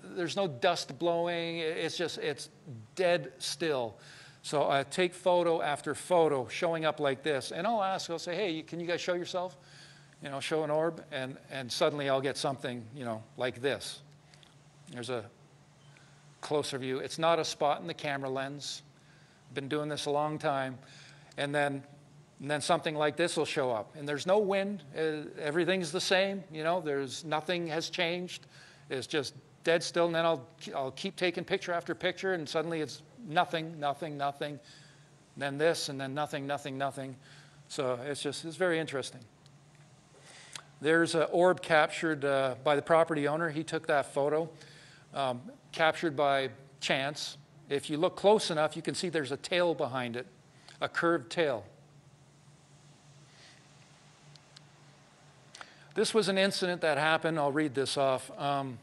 There's no dust blowing. It's just, it's dead still. So I take photo after photo showing up like this. And I'll ask, I'll say, hey, can you guys show yourself? you know, show an orb, and, and suddenly I'll get something, you know, like this. There's a closer view. It's not a spot in the camera lens. I've been doing this a long time. And then, and then something like this will show up. And there's no wind. Everything's the same. You know, there's nothing has changed. It's just dead still. And then I'll, I'll keep taking picture after picture, and suddenly it's nothing, nothing, nothing. then this, and then nothing, nothing, nothing. So it's just, it's very interesting. There's an orb captured uh, by the property owner. He took that photo, um, captured by chance. If you look close enough, you can see there's a tail behind it, a curved tail. This was an incident that happened. I'll read this off. Um,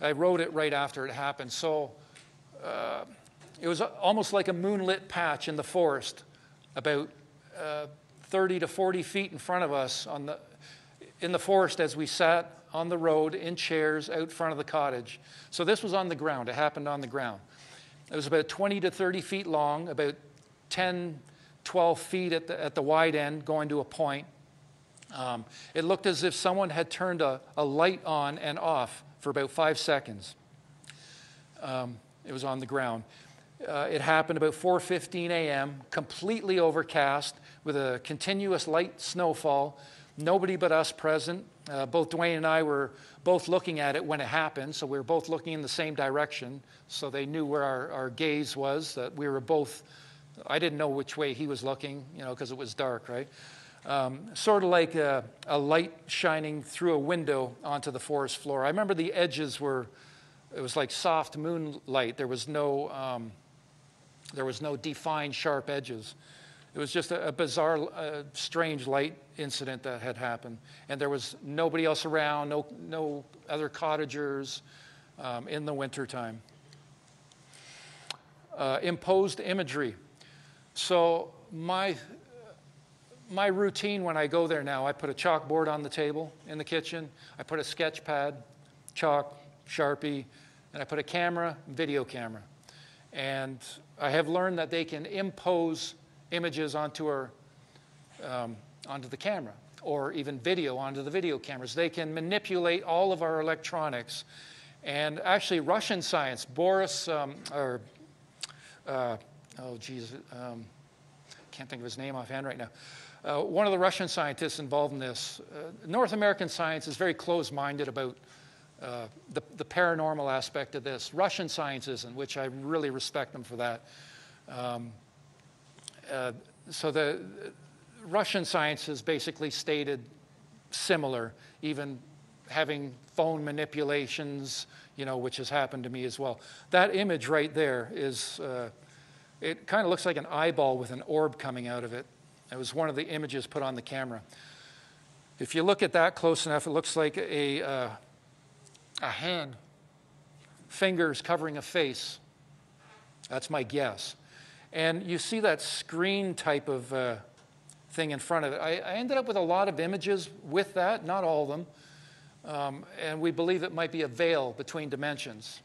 I wrote it right after it happened. So uh, it was almost like a moonlit patch in the forest about uh, 30 to 40 feet in front of us on the, in the forest as we sat on the road in chairs out front of the cottage. So this was on the ground. It happened on the ground. It was about 20 to 30 feet long, about 10, 12 feet at the, at the wide end, going to a point. Um, it looked as if someone had turned a, a light on and off for about five seconds. Um, it was on the ground. Uh, it happened about 4:15 a.m., completely overcast with a continuous light snowfall. Nobody but us present. Uh, both Dwayne and I were both looking at it when it happened, so we were both looking in the same direction. So they knew where our, our gaze was. That we were both. I didn't know which way he was looking, you know, because it was dark, right? Um, sort of like a, a light shining through a window onto the forest floor. I remember the edges were. It was like soft moonlight. There was no. Um, there was no defined sharp edges. It was just a, a bizarre, uh, strange light incident that had happened. And there was nobody else around, no, no other cottagers um, in the wintertime. Uh, imposed imagery. So, my, my routine when I go there now, I put a chalkboard on the table in the kitchen, I put a sketch pad, chalk, Sharpie, and I put a camera, video camera. And I have learned that they can impose images onto, our, um, onto the camera or even video onto the video cameras. They can manipulate all of our electronics. And actually, Russian science, Boris, um, or, uh, oh, geez, um, can't think of his name offhand right now. Uh, one of the Russian scientists involved in this. Uh, North American science is very close minded about uh, the, the, paranormal aspect of this. Russian science isn't, which I really respect them for that. Um, uh, so the Russian science has basically stated similar, even having phone manipulations, you know, which has happened to me as well. That image right there is, uh, it kind of looks like an eyeball with an orb coming out of it. It was one of the images put on the camera. If you look at that close enough, it looks like a, uh, a hand, fingers covering a face. That's my guess. And you see that screen type of uh, thing in front of it. I, I, ended up with a lot of images with that, not all of them. Um, and we believe it might be a veil between dimensions.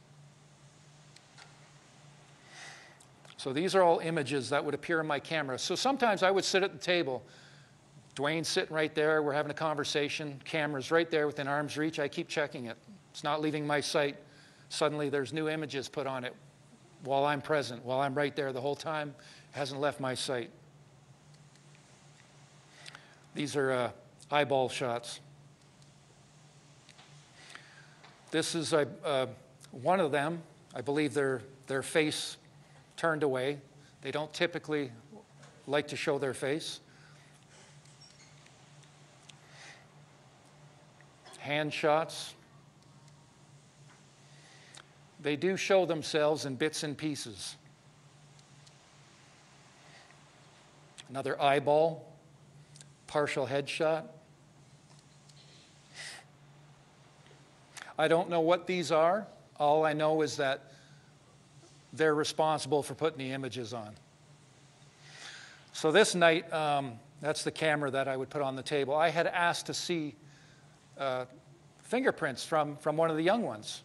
So these are all images that would appear in my camera. So sometimes I would sit at the table. Dwayne's sitting right there. We're having a conversation. Camera's right there within arm's reach. I keep checking it. It's not leaving my sight. Suddenly there's new images put on it while I'm present, while I'm right there the whole time. It hasn't left my sight. These are uh, eyeball shots. This is uh, uh, one of them. I believe their, their face turned away. They don't typically like to show their face. Hand shots. They do show themselves in bits and pieces. Another eyeball, partial headshot. I don't know what these are. All I know is that they're responsible for putting the images on. So this night, um, that's the camera that I would put on the table. I had asked to see uh, fingerprints from, from one of the young ones.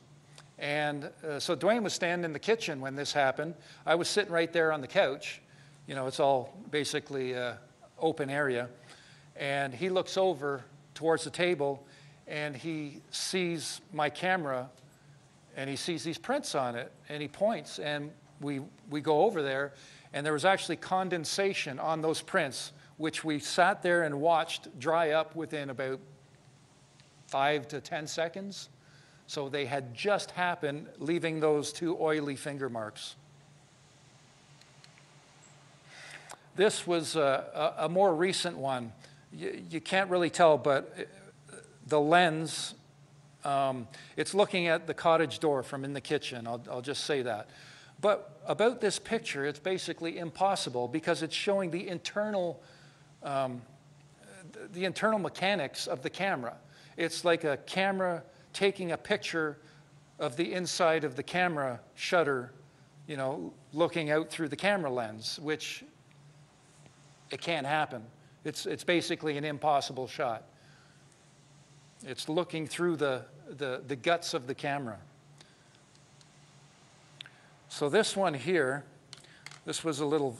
And uh, so Dwayne was standing in the kitchen when this happened. I was sitting right there on the couch. You know, it's all basically uh, open area. And he looks over towards the table and he sees my camera and he sees these prints on it and he points and we, we go over there and there was actually condensation on those prints which we sat there and watched dry up within about five to ten seconds so they had just happened, leaving those two oily finger marks. This was a, a, a more recent one. You, you, can't really tell, but uh, the lens, um, it's looking at the cottage door from in the kitchen. I'll, I'll just say that. But about this picture, it's basically impossible because it's showing the internal, um, the internal mechanics of the camera. It's like a camera taking a picture of the inside of the camera shutter, you know, looking out through the camera lens, which it can't happen. It's, it's basically an impossible shot. It's looking through the, the, the guts of the camera. So this one here, this was a little,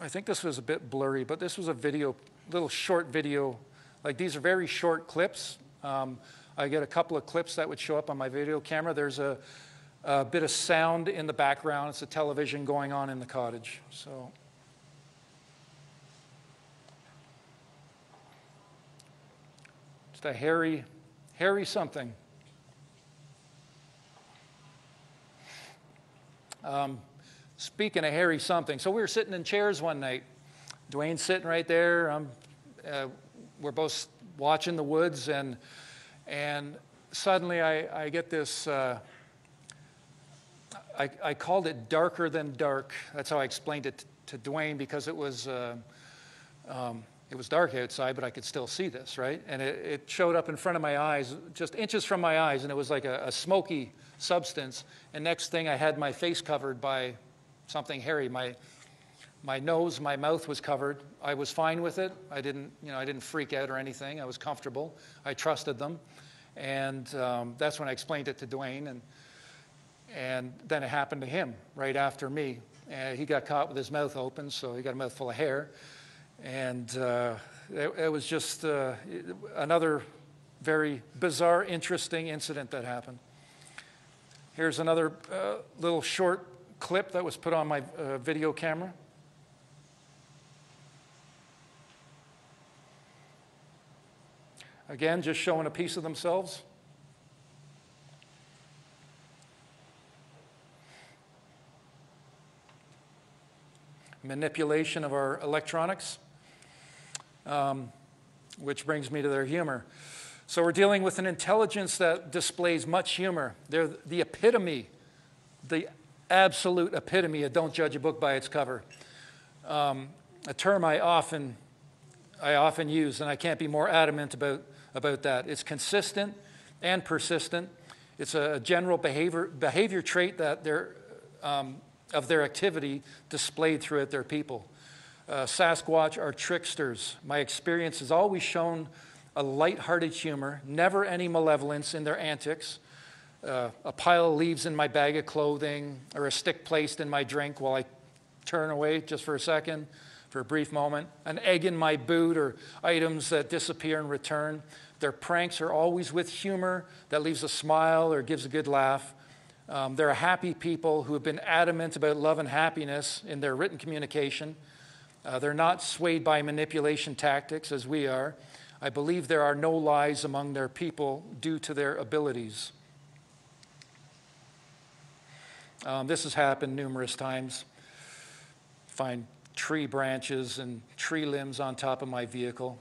I think this was a bit blurry, but this was a video, little short video. Like these are very short clips. Um, I get a couple of clips that would show up on my video camera. There's a, a bit of sound in the background. It's a television going on in the cottage. So. Just a hairy, hairy something. Um, speaking of Harry something, so we were sitting in chairs one night. Dwayne's sitting right there. Um, uh, we're both watching the woods, and and suddenly I, I get this. Uh, I, I, called it darker than dark. That's how I explained it to, to Dwayne because it was. Uh, um, it was dark outside, but I could still see this, right? And it, it, showed up in front of my eyes, just inches from my eyes, and it was like a, a, smoky substance. And next thing, I had my face covered by something hairy. My, my nose, my mouth was covered. I was fine with it. I didn't, you know, I didn't freak out or anything. I was comfortable. I trusted them. And um, that's when I explained it to Dwayne. And, and then it happened to him right after me. Uh, he got caught with his mouth open, so he got a mouthful of hair. And uh, it, it, was just uh, another very bizarre, interesting incident that happened. Here's another uh, little short clip that was put on my uh, video camera. Again, just showing a piece of themselves. Manipulation of our electronics um, which brings me to their humor. So we're dealing with an intelligence that displays much humor. They're the epitome, the absolute epitome of don't judge a book by its cover. Um, a term I often, I often use, and I can't be more adamant about, about that. It's consistent and persistent. It's a general behavior, behavior trait that they're, um, of their activity displayed throughout their people. Uh, Sasquatch are tricksters. My experience has always shown a light-hearted humor, never any malevolence in their antics. Uh, a pile of leaves in my bag of clothing, or a stick placed in my drink while I turn away just for a second, for a brief moment, an egg in my boot, or items that disappear and return. Their pranks are always with humor that leaves a smile or gives a good laugh. Um, they're happy people who have been adamant about love and happiness in their written communication. Uh, they're not swayed by manipulation tactics as we are. I believe there are no lies among their people due to their abilities. Um, this has happened numerous times. Find tree branches and tree limbs on top of my vehicle.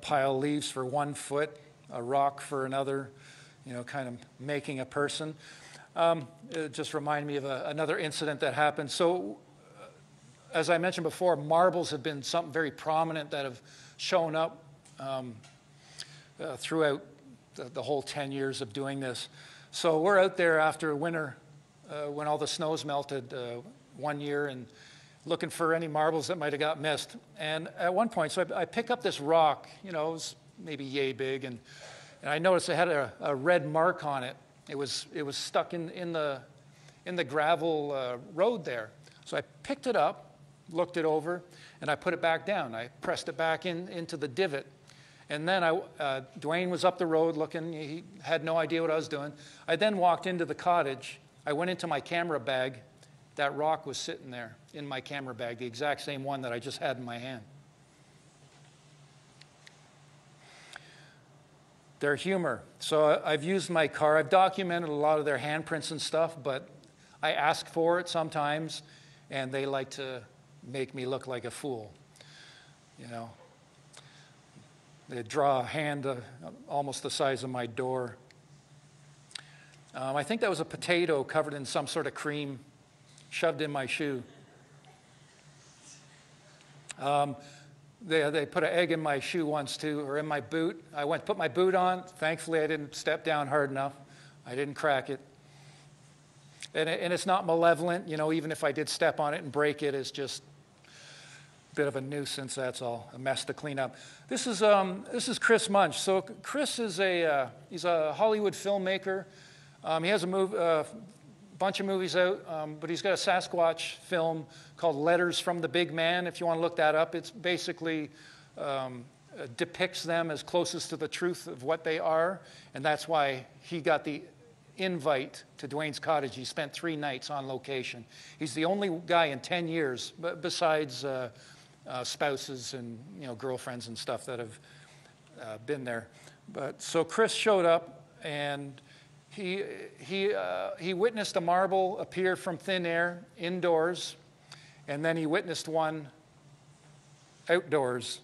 Pile leaves for one foot, a rock for another, you know, kind of making a person. Um, it just reminded me of a, another incident that happened. So, uh, as I mentioned before, marbles have been something very prominent that have shown up um, uh, throughout the, the, whole 10 years of doing this. So, we're out there after winter uh, when all the snow's melted uh, one year and looking for any marbles that might have got missed. And at one point, so I, I pick up this rock, you know, it was maybe yay big, and, and I noticed it had a, a red mark on it. It was, it was stuck in, in, the, in the gravel uh, road there. So I picked it up, looked it over, and I put it back down. I pressed it back in, into the divot. And then I, uh, Dwayne was up the road looking. He had no idea what I was doing. I then walked into the cottage. I went into my camera bag. That rock was sitting there in my camera bag, the exact same one that I just had in my hand. Their humor. So I've used my car. I've documented a lot of their handprints and stuff, but I ask for it sometimes, and they like to make me look like a fool. You know, they draw a hand uh, almost the size of my door. Um, I think that was a potato covered in some sort of cream, shoved in my shoe. Um, they, they put an egg in my shoe once too, or in my boot. I went put my boot on. Thankfully, I didn't step down hard enough. I didn't crack it. And, and it's not malevolent, you know, even if I did step on it and break it, it's just a bit of a nuisance, that's all, a mess to clean up. This is, um, this is Chris Munch. So Chris is a, uh, he's a Hollywood filmmaker. Um, he has a move, uh, bunch of movies out, um, but he's got a Sasquatch film called Letters from the Big Man. If you want to look that up, it's basically um, uh, depicts them as closest to the truth of what they are, and that's why he got the invite to Dwayne's cottage. He spent three nights on location. He's the only guy in 10 years, besides uh, uh, spouses and you know girlfriends and stuff that have uh, been there. But so Chris showed up and he, he, uh, he witnessed a marble appear from thin air indoors, and then he witnessed one outdoors.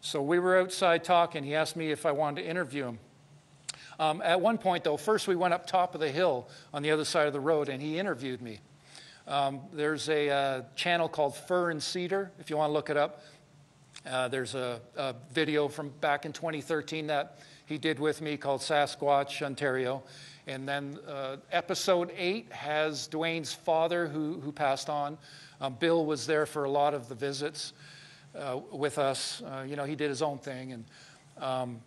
So we were outside talking. He asked me if I wanted to interview him. Um, at one point, though, first we went up top of the hill on the other side of the road, and he interviewed me. Um, there's a uh, channel called Fur and Cedar, if you want to look it up. Uh, there's a, a, video from back in 2013 that he did with me called Sasquatch Ontario. And then uh, episode eight has Dwayne's father who, who passed on. Um, Bill was there for a lot of the visits uh, with us. Uh, you know, he did his own thing. And um,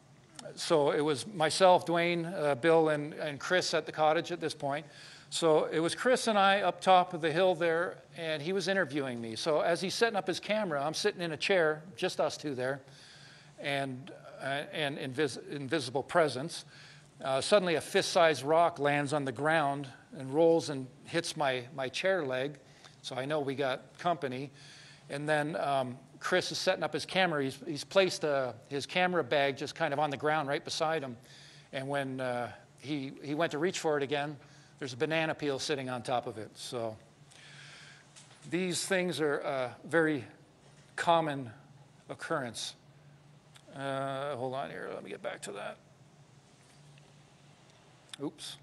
so it was myself, Dwayne, uh, Bill, and, and Chris at the cottage at this point. So it was Chris and I up top of the hill there, and he was interviewing me. So as he's setting up his camera, I'm sitting in a chair, just us two there, and, uh, and invis- invisible presence. Uh, suddenly, a fist sized rock lands on the ground and rolls and hits my, my chair leg. So I know we got company. And then um, Chris is setting up his camera. He's, he's placed uh, his camera bag just kind of on the ground right beside him. And when uh, he, he went to reach for it again, there's a banana peel sitting on top of it. So these things are a very common occurrence. Uh, hold on here. Let me get back to that. Oops.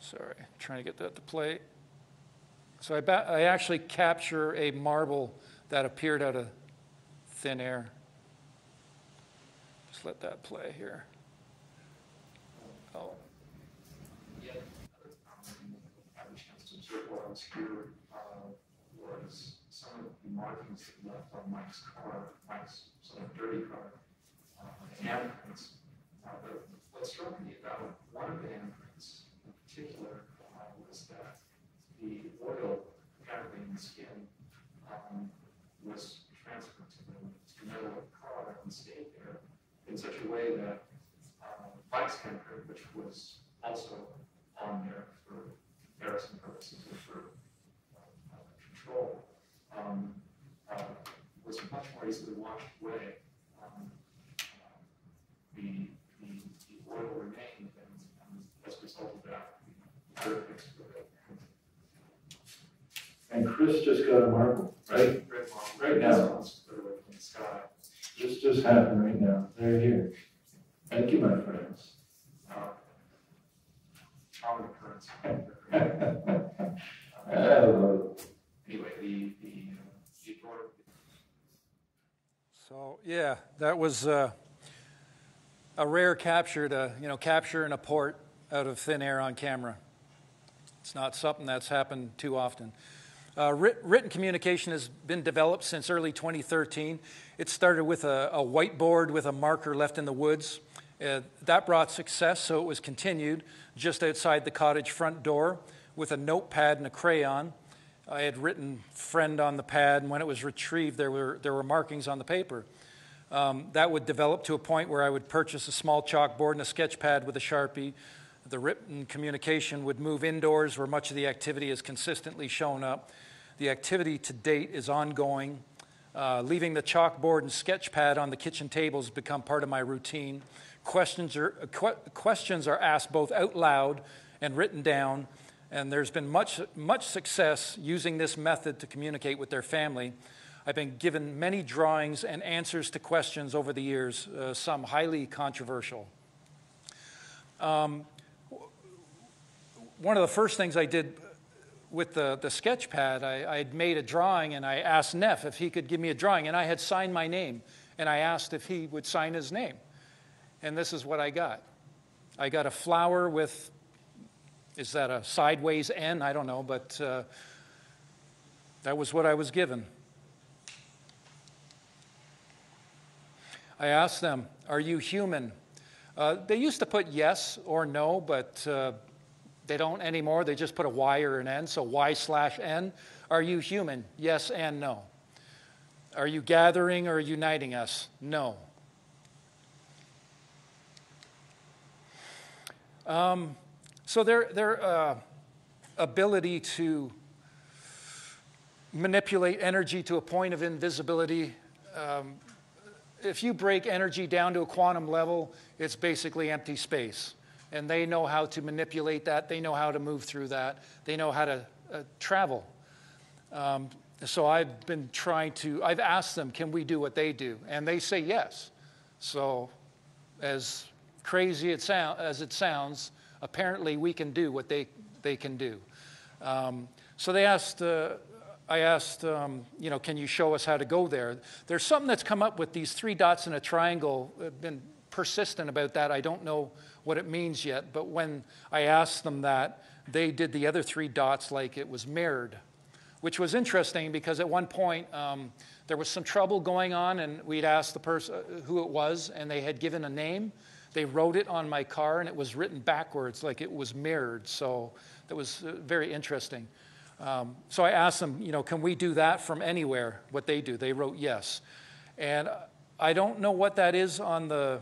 Sorry, trying to get that to play. So I, ba- I actually capture a marble that appeared out of thin air. Just let that play here. Oh. Uh, was some of the markings left on Mike's car, Mike's sort of dirty car, uh. Uh, what struck me about one of the handprints in particular uh, was that the oil apparently the skin um, was transferred to the, to the car and stayed there in such a way that uh, Mike's handprint, which was also on there for comparison purposes or for uh, control, um, uh, was much more easily washed away. Um, uh, the oil remained, and, and as a result of that, we were fixed with it. And Chris just got a marble, right? Red marble, Right now. this one's literally from the sky. This just happened right now. They're here. Thank you, my friends. Common occurrence. Hello. Anyway, the, the, uh, the So, yeah, that was uh, a rare capture to, you know, capture in a port out of thin air on camera. It's not something that's happened too often. Uh, writ- written communication has been developed since early 2013. It started with a, a whiteboard with a marker left in the woods. Uh, that brought success, so it was continued just outside the cottage front door with a notepad and a crayon. I had written friend on the pad, and when it was retrieved, there were, there were markings on the paper. Um, that would develop to a point where I would purchase a small chalkboard and a sketch pad with a Sharpie. The written communication would move indoors where much of the activity has consistently shown up. The activity to date is ongoing. Uh, leaving the chalkboard and sketch pad on the kitchen table has become part of my routine. Questions are, qu- questions are asked both out loud and written down, and there's been much, much success using this method to communicate with their family. I've been given many drawings and answers to questions over the years, uh, some highly controversial. Um, one of the first things I did with the, the sketch pad, I, had made a drawing and I asked Neff if he could give me a drawing, and I had signed my name, and I asked if he would sign his name. And this is what I got I got a flower with Is that a sideways N? I don't know, but uh, that was what I was given. I asked them, Are you human? Uh, they used to put yes or no, but uh, they don't anymore. They just put a Y or an N. So Y slash N. Are you human? Yes and no. Are you gathering or uniting us? No. Um, so their, their uh, ability to manipulate energy to a point of invisibility, um, if you break energy down to a quantum level, it's basically empty space. And they know how to manipulate that, they know how to move through that, they know how to uh, travel. Um, so I've been trying to, I've asked them, can we do what they do? And they say yes. So, as crazy it sound, as it sounds, apparently we can do what they, they can do. Um, so they asked, uh, I asked, um, you know, can you show us how to go there? There's something that's come up with these three dots in a triangle. I've been persistent about that. I don't know what it means yet, but when I asked them that, they did the other three dots like it was mirrored, which was interesting because at one point um, there was some trouble going on, and we'd asked the person uh, who it was, and they had given a name. They wrote it on my car, and it was written backwards, like it was mirrored. So that was uh, very interesting. Um, so I asked them, you know, can we do that from anywhere? What they do, they wrote yes, and I don't know what that is on the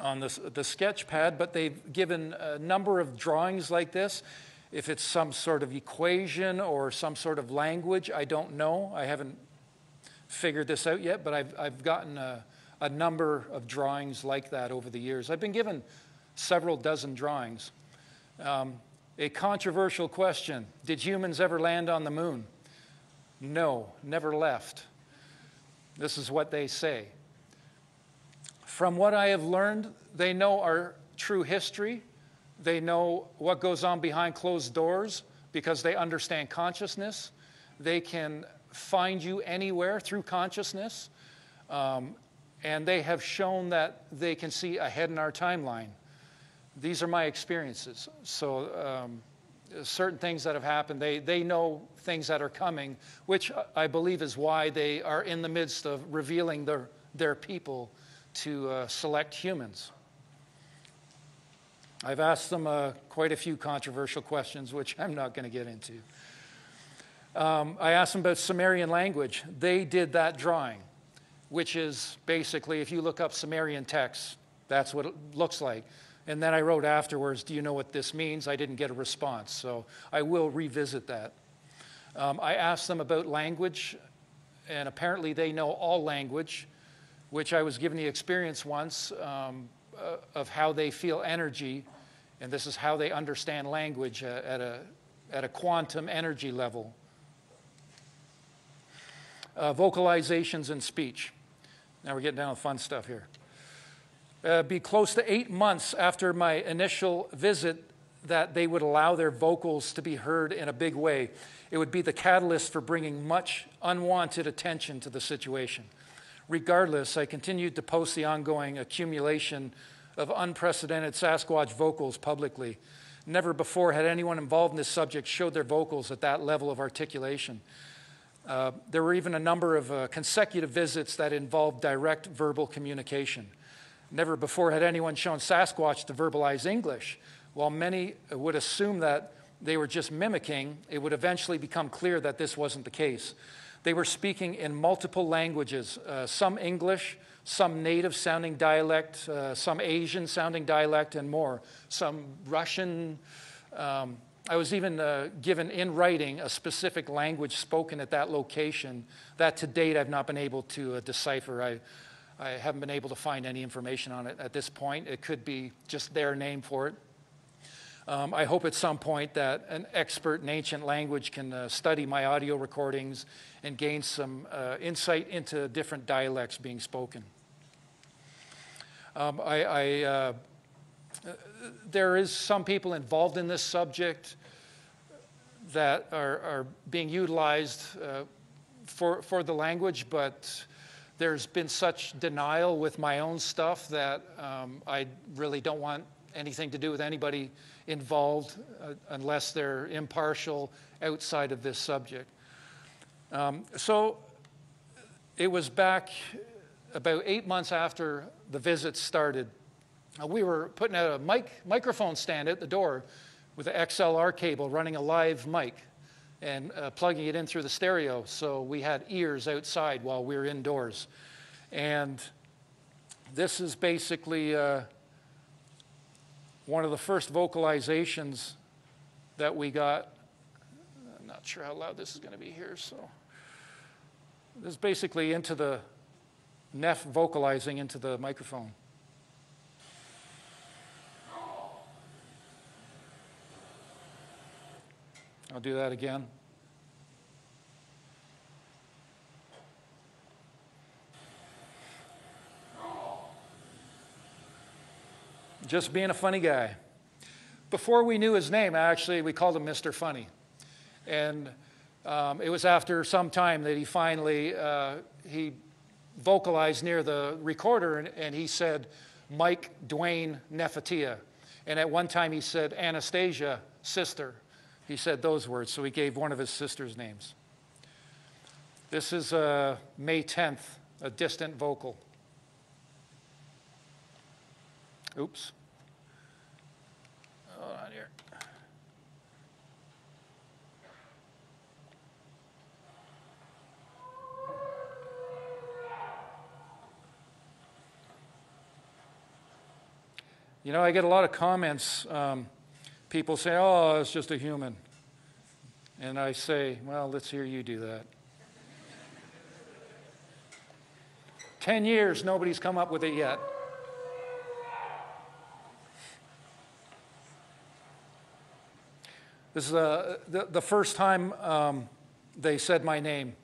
on the, the sketch pad, but they've given a number of drawings like this. If it's some sort of equation or some sort of language, I don't know. I haven't figured this out yet, but I've, I've gotten a, a number of drawings like that over the years. I've been given several dozen drawings. Um, a controversial question Did humans ever land on the moon? No, never left. This is what they say. From what I have learned, they know our true history. They know what goes on behind closed doors because they understand consciousness. They can find you anywhere through consciousness. Um, and they have shown that they can see ahead in our timeline. These are my experiences. So, um, certain things that have happened, they, they know things that are coming, which I believe is why they are in the midst of revealing their, their people to uh, select humans. I've asked them uh, quite a few controversial questions, which I'm not going to get into. Um, I asked them about Sumerian language. They did that drawing, which is basically, if you look up Sumerian text, that's what it looks like. And then I wrote afterwards, Do you know what this means? I didn't get a response, so I will revisit that. Um, I asked them about language, and apparently they know all language which I was given the experience once um, uh, of how they feel energy, and this is how they understand language uh, at, a, at a quantum energy level. Uh, vocalizations and speech. Now we're getting down to fun stuff here. Uh, be close to eight months after my initial visit that they would allow their vocals to be heard in a big way. It would be the catalyst for bringing much unwanted attention to the situation. Regardless, I continued to post the ongoing accumulation of unprecedented Sasquatch vocals publicly. Never before had anyone involved in this subject showed their vocals at that level of articulation. Uh, there were even a number of uh, consecutive visits that involved direct verbal communication. Never before had anyone shown Sasquatch to verbalize English. While many would assume that they were just mimicking, it would eventually become clear that this wasn't the case. They were speaking in multiple languages, uh, some English, some native sounding dialect, uh, some Asian sounding dialect, and more, some Russian. Um, I was even uh, given in writing a specific language spoken at that location that to date I've not been able to uh, decipher. I, I haven't been able to find any information on it at this point. It could be just their name for it. Um, I hope at some point that an expert in ancient language can uh, study my audio recordings and gain some uh, insight into different dialects being spoken. Um, I, I uh, there is some people involved in this subject that are, are being utilized uh, for, for the language, but there's been such denial with my own stuff that um, I really don't want anything to do with anybody involved uh, unless they're impartial outside of this subject. Um, so it was back about eight months after the visit started. Uh, we were putting out a mic, microphone stand at the door with an XLR cable running a live mic and uh, plugging it in through the stereo. So we had ears outside while we were indoors. And this is basically uh, one of the first vocalizations that we got. I'm not sure how loud this is going to be here, so. This is basically into the Neff vocalizing into the microphone. I'll do that again. Just being a funny guy. Before we knew his name, actually, we called him Mr. Funny. And um, it was after some time that he finally uh, he vocalized near the recorder and, and, he said Mike Dwayne Nefatia. And at one time he said Anastasia, sister. He said those words, so he gave one of his sister's names. This is uh, May 10th, a distant vocal. Oops. Hold on here. You know, I get a lot of comments. Um, people say, oh, it's just a human. And I say, well, let's hear you do that. Ten years, nobody's come up with it yet. This is uh, the, the first time um, they said my name.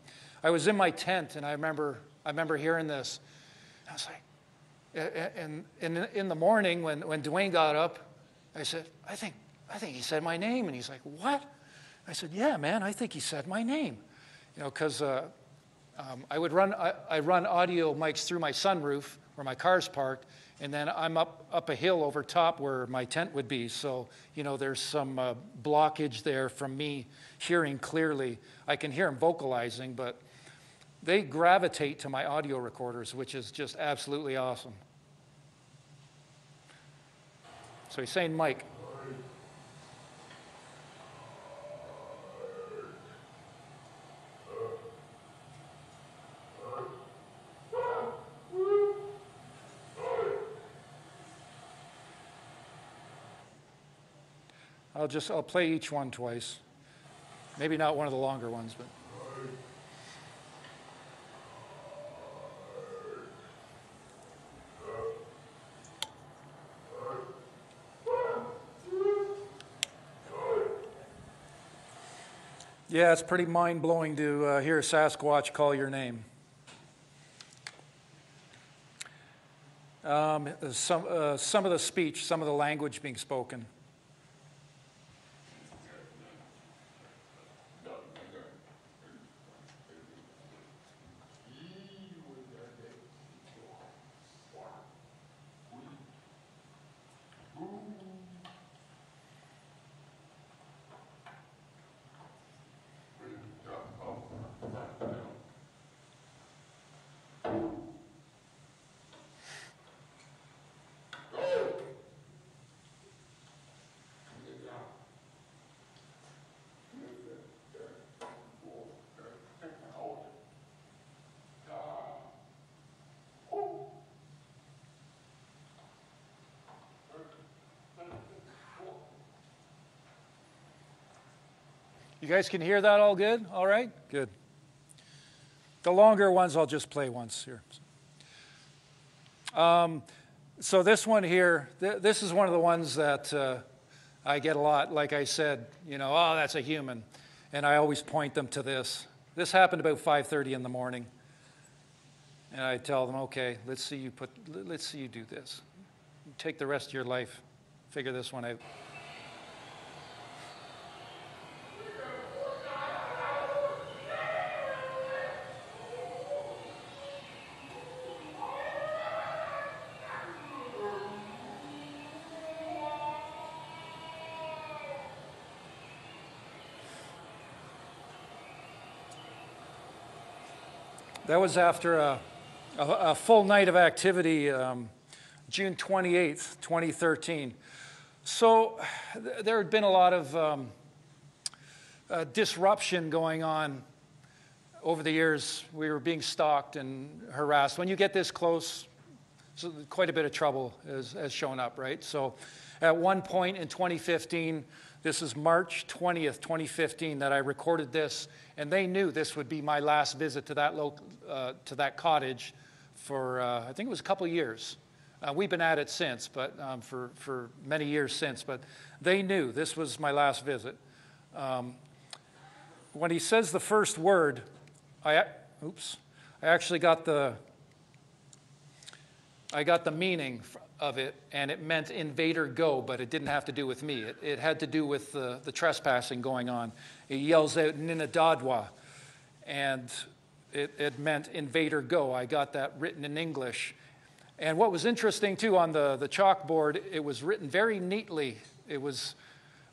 I was in my tent, and I remember, I remember hearing this. I was like, and in, in the morning when, when Dwayne got up, I said, I think I think he said my name. And he's like, What? I said, Yeah, man, I think he said my name. You know, because uh, um, I would run, I, I, run audio mics through my sunroof where my car's parked, and then I'm up, up a hill over top where my tent would be. So, you know, there's some uh, blockage there from me hearing clearly. I can hear them vocalizing, but they gravitate to my audio recorders, which is just absolutely awesome. So he's saying Mike. I'll just I'll play each one twice. Maybe not one of the longer ones, but. Yeah, it's pretty mind blowing to uh, hear Sasquatch call your name. Um, some, uh, some of the speech, some of the language being spoken. You guys can hear that all good? All right? Good. The longer ones I'll just play once here. Um, so this one here, th- this is one of the ones that uh, I get a lot. Like I said, you know, oh, that's a human, and I always point them to this. This happened about 5:30 in the morning, and I tell them, okay, let's see you put, let's see you do this. Take the rest of your life, figure this one out. That was after a, a, a full night of activity, um, June 28th, 2013. So th- there had been a lot of um, uh, disruption going on over the years. We were being stalked and harassed. When you get this close, so quite a bit of trouble has, has shown up, right? So at one point in 2015, this is March 20th, 2015, that I recorded this, and they knew this would be my last visit to that, local, uh, to that cottage for, uh, I think it was a couple years. Uh, we've been at it since, but um, for, for many years since, but they knew this was my last visit. Um, when he says the first word, I, oops, I actually got the, I got the meaning of it, and it meant invader go, but it didn't have to do with me. It, it had to do with the, the trespassing going on. He yells out Ninadadwa, and it, it meant invader go. I got that written in English. And what was interesting too on the, the chalkboard, it was written very neatly. It was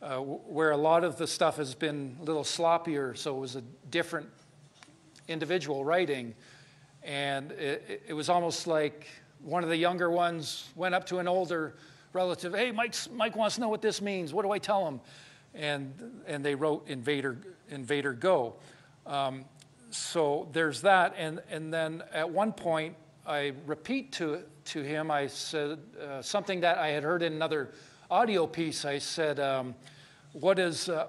uh, where a lot of the stuff has been a little sloppier, so it was a different individual writing. And it, it was almost like one of the younger ones went up to an older relative, hey, Mike's, Mike wants to know what this means. What do I tell him? And, and they wrote Invader, Invader Go. Um, so there's that. And, and then at one point, I repeat to, to him, I said uh, something that I had heard in another audio piece. I said, um, What does uh,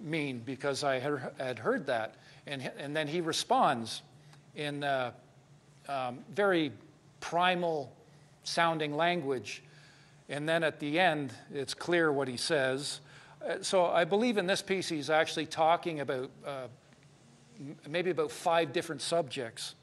mean? Because I had heard that. And, and then he responds in uh, um, very primal sounding language. And then at the end, it's clear what he says. Uh, so I believe in this piece, he's actually talking about uh, maybe about five different subjects.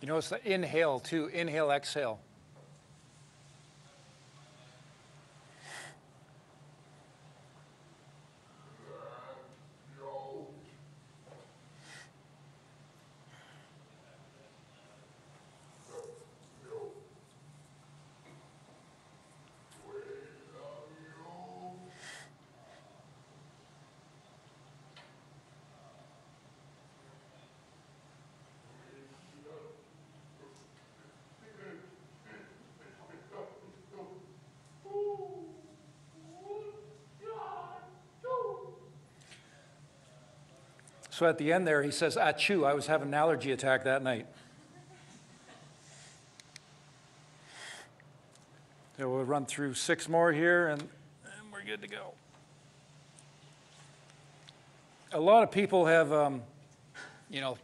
You notice the inhale too, inhale, exhale. So at the end there, he says, Achoo, I was having an allergy attack that night. So we'll run through six more here and, and we're good to go. A lot of people have, um, you know,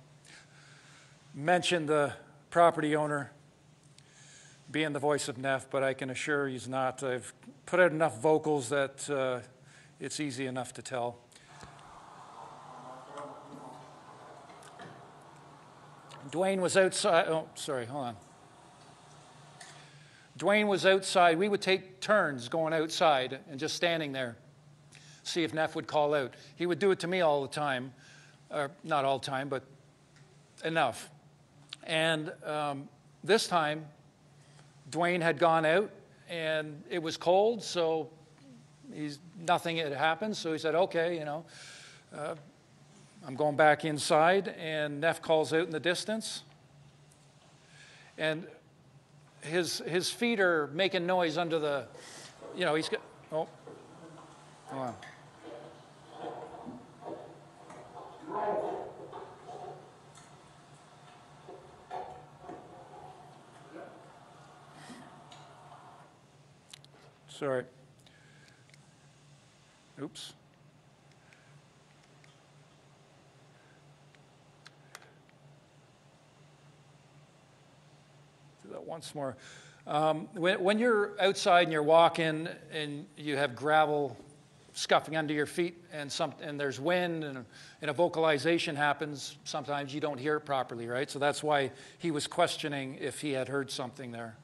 mentioned the property owner being the voice of Neff, but I can assure he's not. I've put out enough vocals that uh, it's easy enough to tell. Dwayne was outside. Oh, sorry, hold on. Dwayne was outside. We would take turns going outside and just standing there, see if Neff would call out. He would do it to me all the time, or not all the time, but enough. And um, this time, Dwayne had gone out and it was cold, so he's, nothing had happened. So he said, okay, you know, uh, I'm going back inside. And Neff calls out in the distance. And his, his feet are making noise under the, you know, he's got, oh, hold on. Sorry. Oops. Once more. Um, when, when you're outside and you're walking and you have gravel scuffing under your feet and, some, and there's wind and, and a vocalization happens, sometimes you don't hear it properly, right? So that's why he was questioning if he had heard something there.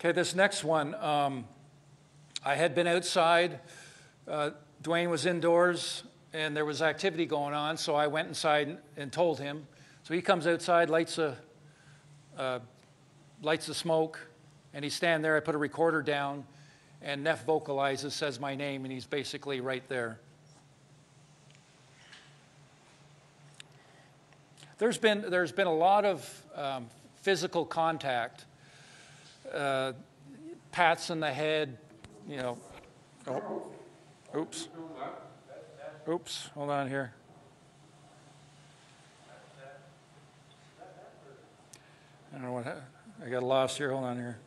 Okay, this next one, um, I had been outside. Uh, Dwayne was indoors, and there was activity going on, so I went inside and, told him. So he comes outside, lights a uh, lights the smoke, and he's standing there. I put a recorder down, and Neff vocalizes, says my name, and he's basically right there. There's been there's been a lot of um, physical contact uh, pats in the head, you know. Oh, oops. Oops, hold on here. I don't know what. I got lost here. Hold on here.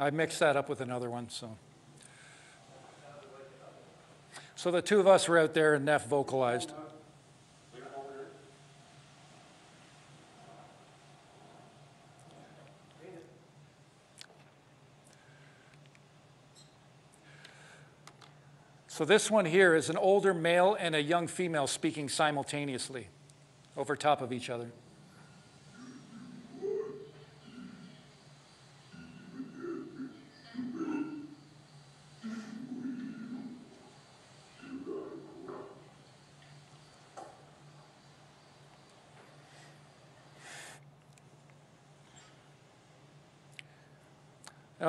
I mixed that up with another one, so. So the two of us were out there and Neff vocalized. So this one here is an older male and a young female speaking simultaneously over top of each other.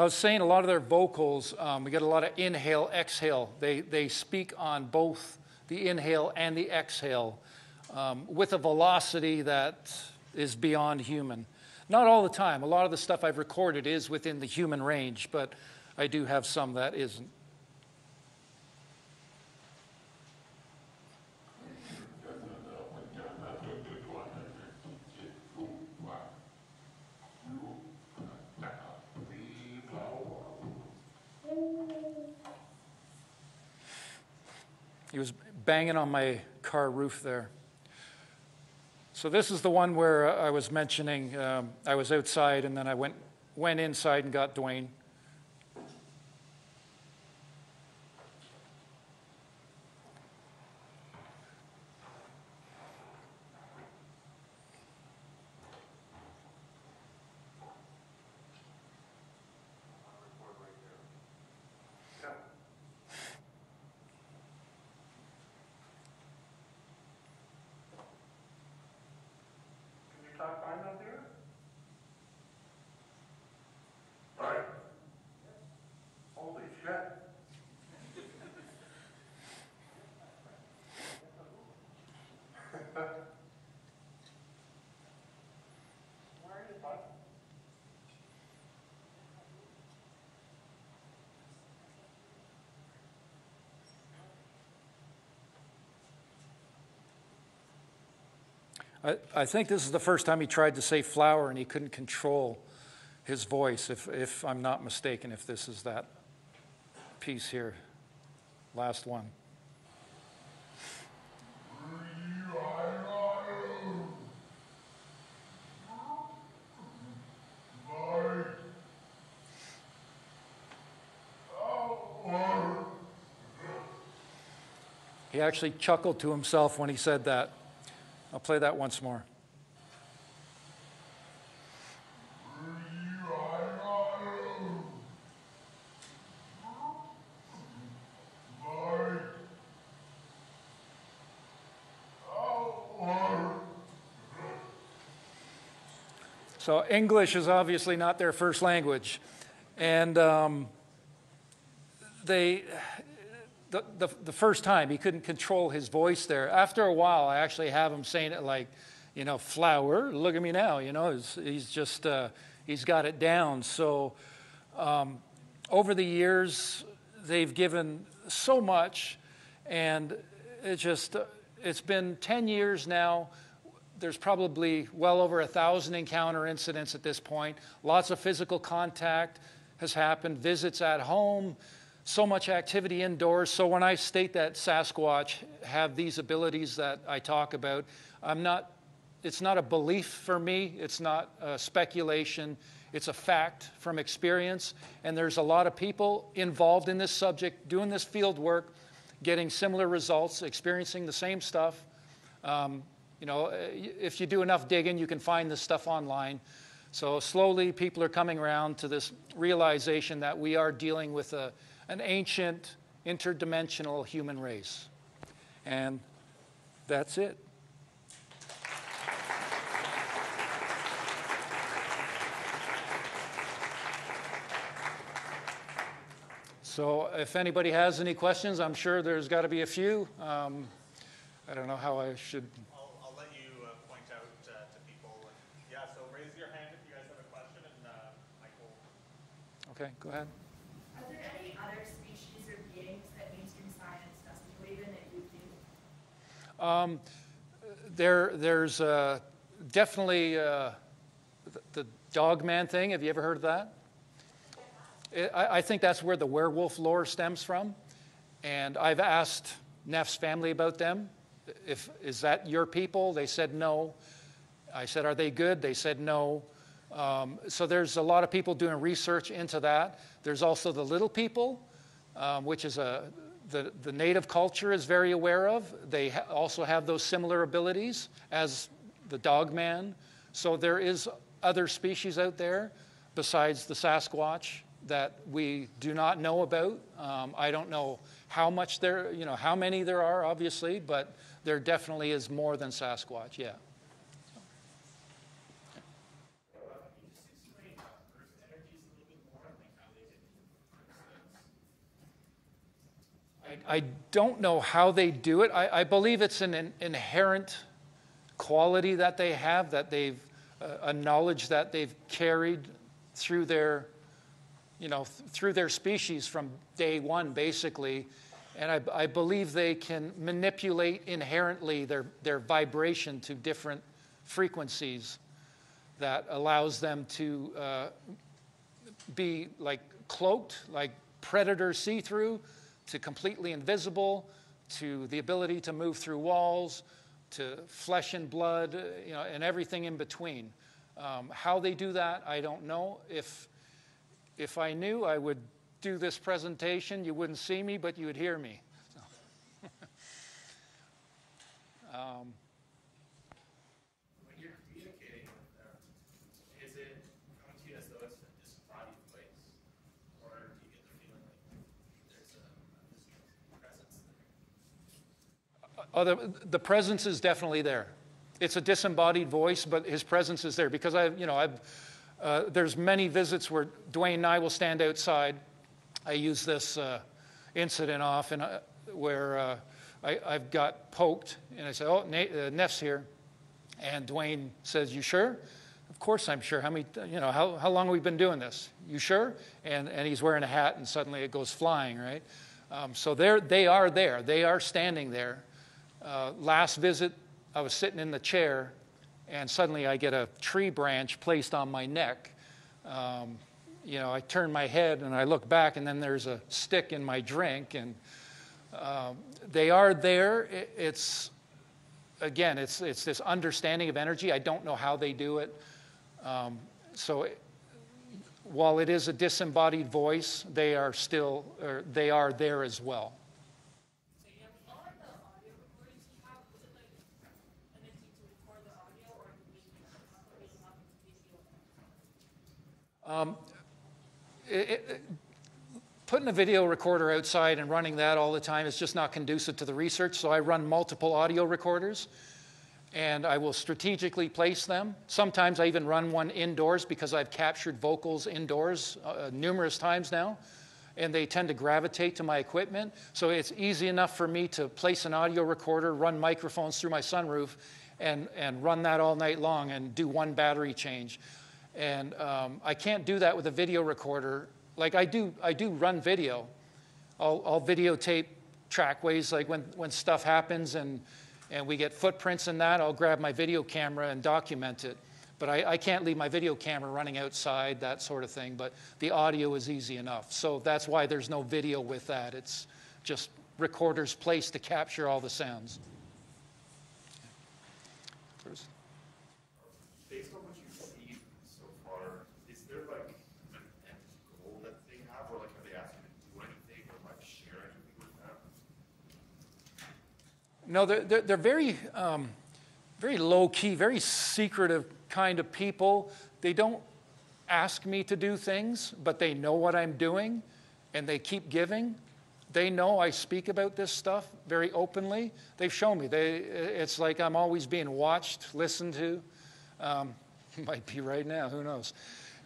I was saying a lot of their vocals, um, we get a lot of inhale, exhale. They, they speak on both the inhale and the exhale um, with a velocity that is beyond human. Not all the time. A lot of the stuff I've recorded is within the human range, but I do have some that isn't. He was banging on my car roof there. So this is the one where I was mentioning um, I was outside and then I went, went inside and got Dwayne. I, I think this is the first time he tried to say flower and he couldn't control his voice, if, if I'm not mistaken, if this is that piece here. Last one. He actually chuckled to himself when he said that. I'll play that once more. So, English is obviously not their first language. And um, they, the, the, the first time he couldn't control his voice there. After a while, I actually have him saying it like, you know, flower, look at me now, you know, he's, he's just, uh, he's got it down. So um, over the years, they've given so much, and it just, uh, it's been 10 years now. There's probably well over a thousand encounter incidents at this point. Lots of physical contact has happened, visits at home, so much activity indoors. So when I state that Sasquatch have these abilities that I talk about, I'm not, it's not a belief for me, it's not speculation, it's a fact from experience. And there's a lot of people involved in this subject, doing this field work, getting similar results, experiencing the same stuff. Um, you know, if you do enough digging, you can find this stuff online. So slowly, people are coming around to this realization that we are dealing with a, an ancient interdimensional human race. And that's it. So, if anybody has any questions, I'm sure there's got to be a few. Um, I don't know how I should. I'll, I'll let you uh, point out uh, to people. And, yeah, so raise your hand if you guys have a question, and uh, Michael. Okay, go ahead. Are there any other species or beings that mainstream science doesn't believe in that you do? Um, there, there's uh, definitely uh, the, the dog man thing. Have you ever heard of that? I, I think that's where the werewolf lore stems from. And I've asked Neff's family about them. If, is that your people? They said no. I said, Are they good? They said no. Um, so there's a lot of people doing research into that. There's also the little people, um, which is a the, the native culture is very aware of. They ha- also have those similar abilities as the dog man. So there is other species out there besides the Sasquatch that we do not know about. Um, I don't know how much there, you know, how many there are, obviously, but there definitely is more than Sasquatch. Yeah. I, I don't know how they do it. I, I believe it's an, in- inherent quality that they have, that they've, uh, a knowledge that they've carried through their, you know, th- through their species from day one, basically. And I, I believe they can manipulate inherently their, their vibration to different frequencies that allows them to uh, be like cloaked, like predator see through, to completely invisible, to the ability to move through walls, to flesh and blood, uh, you know, and everything in between. Um, how they do that, I don't know. If, if I knew, I would do this presentation. You wouldn't see me, but you would hear me. So. um, When you're communicating with them, is it coming to you as though it's a disembodied place? Or do you get the feeling like there's a, a presence there? Oh, the, the presence is definitely there. It's a disembodied voice, but his presence is there because I, you know, I've, uh, there's many visits where Dwayne and I will stand outside. I use this uh, incident often uh, where uh, I, I've got poked, and I say, "Oh, uh, Neff's here," and Dwayne says, "You sure?" Of course, I'm sure. How many, you know, how, how long have we been doing this? You sure? And and he's wearing a hat, and suddenly it goes flying, right? Um, so they're, they are there. They are standing there. Uh, last visit, I was sitting in the chair and suddenly I get a tree branch placed on my neck. Um, you know, I turn my head and I look back, and then there's a stick in my drink, and um, they are there. It, it's again, it's it's this understanding of energy. I don't know how they do it. Um, so, it, while it is a disembodied voice, they are still they are there as well. So you have all of the audio recordings you have, was it like anything to record the audio or maybe maybe not video? Um, it, it, putting a video recorder outside and running that all the time is just not conducive to the research. So I run multiple audio recorders and I will strategically place them. Sometimes I even run one indoors because I've captured vocals indoors uh, numerous times now, and they tend to gravitate to my equipment. So it's easy enough for me to place an audio recorder, run microphones through my sunroof, and, and run that all night long and do one battery change. And um, I can't do that with a video recorder. Like I do, I do run video. I'll, I'll videotape trackways, like when, when stuff happens and and we get footprints in that, I'll grab my video camera and document it. But I, I, can't leave my video camera running outside, that sort of thing. But the audio is easy enough. So that's why there's no video with that. It's just recorders placed to capture all the sounds. Based on what you've seen so far, is there like an end goal that they have, or like have they asked you to do anything or like share anything with them? No, they're, they're, they're very, um, very low key, very secretive kind of people. They don't ask me to do things, but they know what I'm doing and they keep giving. They know I speak about this stuff very openly. They've shown me. They, it's like I'm always being watched, listened to. Um, might be right now, who knows?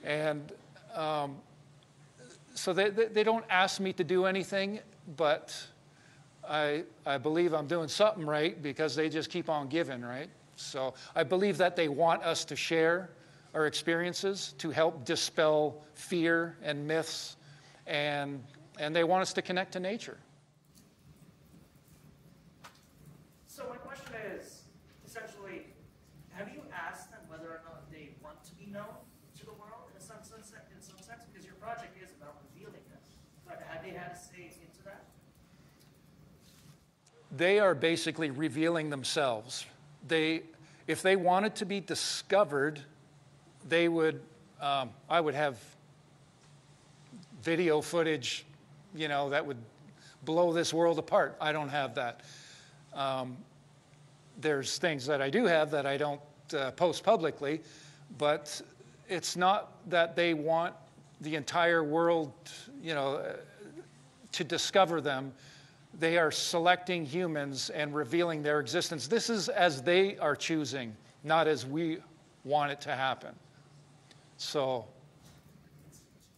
And um, so they, they, they don't ask me to do anything, but I, I believe I'm doing something right because they just keep on giving, right? So I believe that they want us to share our experiences to help dispel fear and myths, and, and they want us to connect to nature. So my question is, essentially, have you asked them whether or not they want to be known to the world in some sense? In some sense, because your project is about revealing them. But have they had a say into that? They are basically revealing themselves. They, if they wanted to be discovered, they would. Um, I would have video footage, you know, that would blow this world apart. I don't have that. Um, there's things that I do have that I don't uh, post publicly, but it's not that they want the entire world, you know, uh, to discover them. They are selecting humans and revealing their existence. This is as they are choosing, not as we want it to happen. So,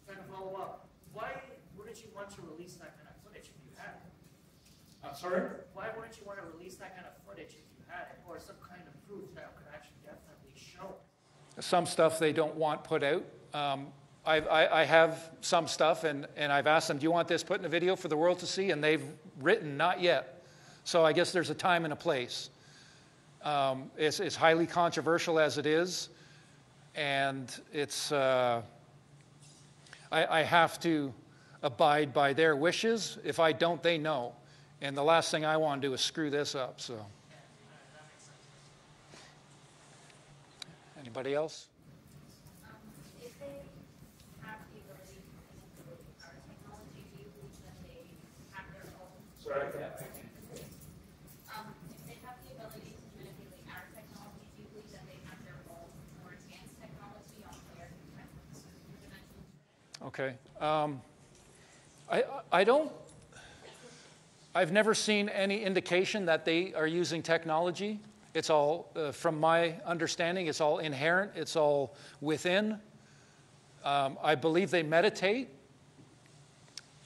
Trying to follow up, why wouldn't you want to release that kind of footage if you had it? I'm sorry? Why wouldn't you want to release that kind of footage if you had it, or some kind of proof that could actually definitely show it? some stuff they don't want put out. Um, I, I, I have some stuff, and, and I've asked them, Do you want this put in a video for the world to see? And they've written, Not yet. So I guess there's a time and a place. Um, it's, it's highly controversial as it is, and it's, uh, I, I have to abide by their wishes. If I don't, they know. And the last thing I want to do is screw this up. So, anybody else? Um, if they have the ability to manipulate our technology, do you believe that they have their own? Sorry, Um, if they have the ability to manipulate our technology, do you believe that they have their own more advanced technology on their dimension? Okay. Um, I, I don't, I've never seen any indication that they are using technology. It's all, uh, from my understanding, it's all inherent, it's all within. Um, I believe they meditate.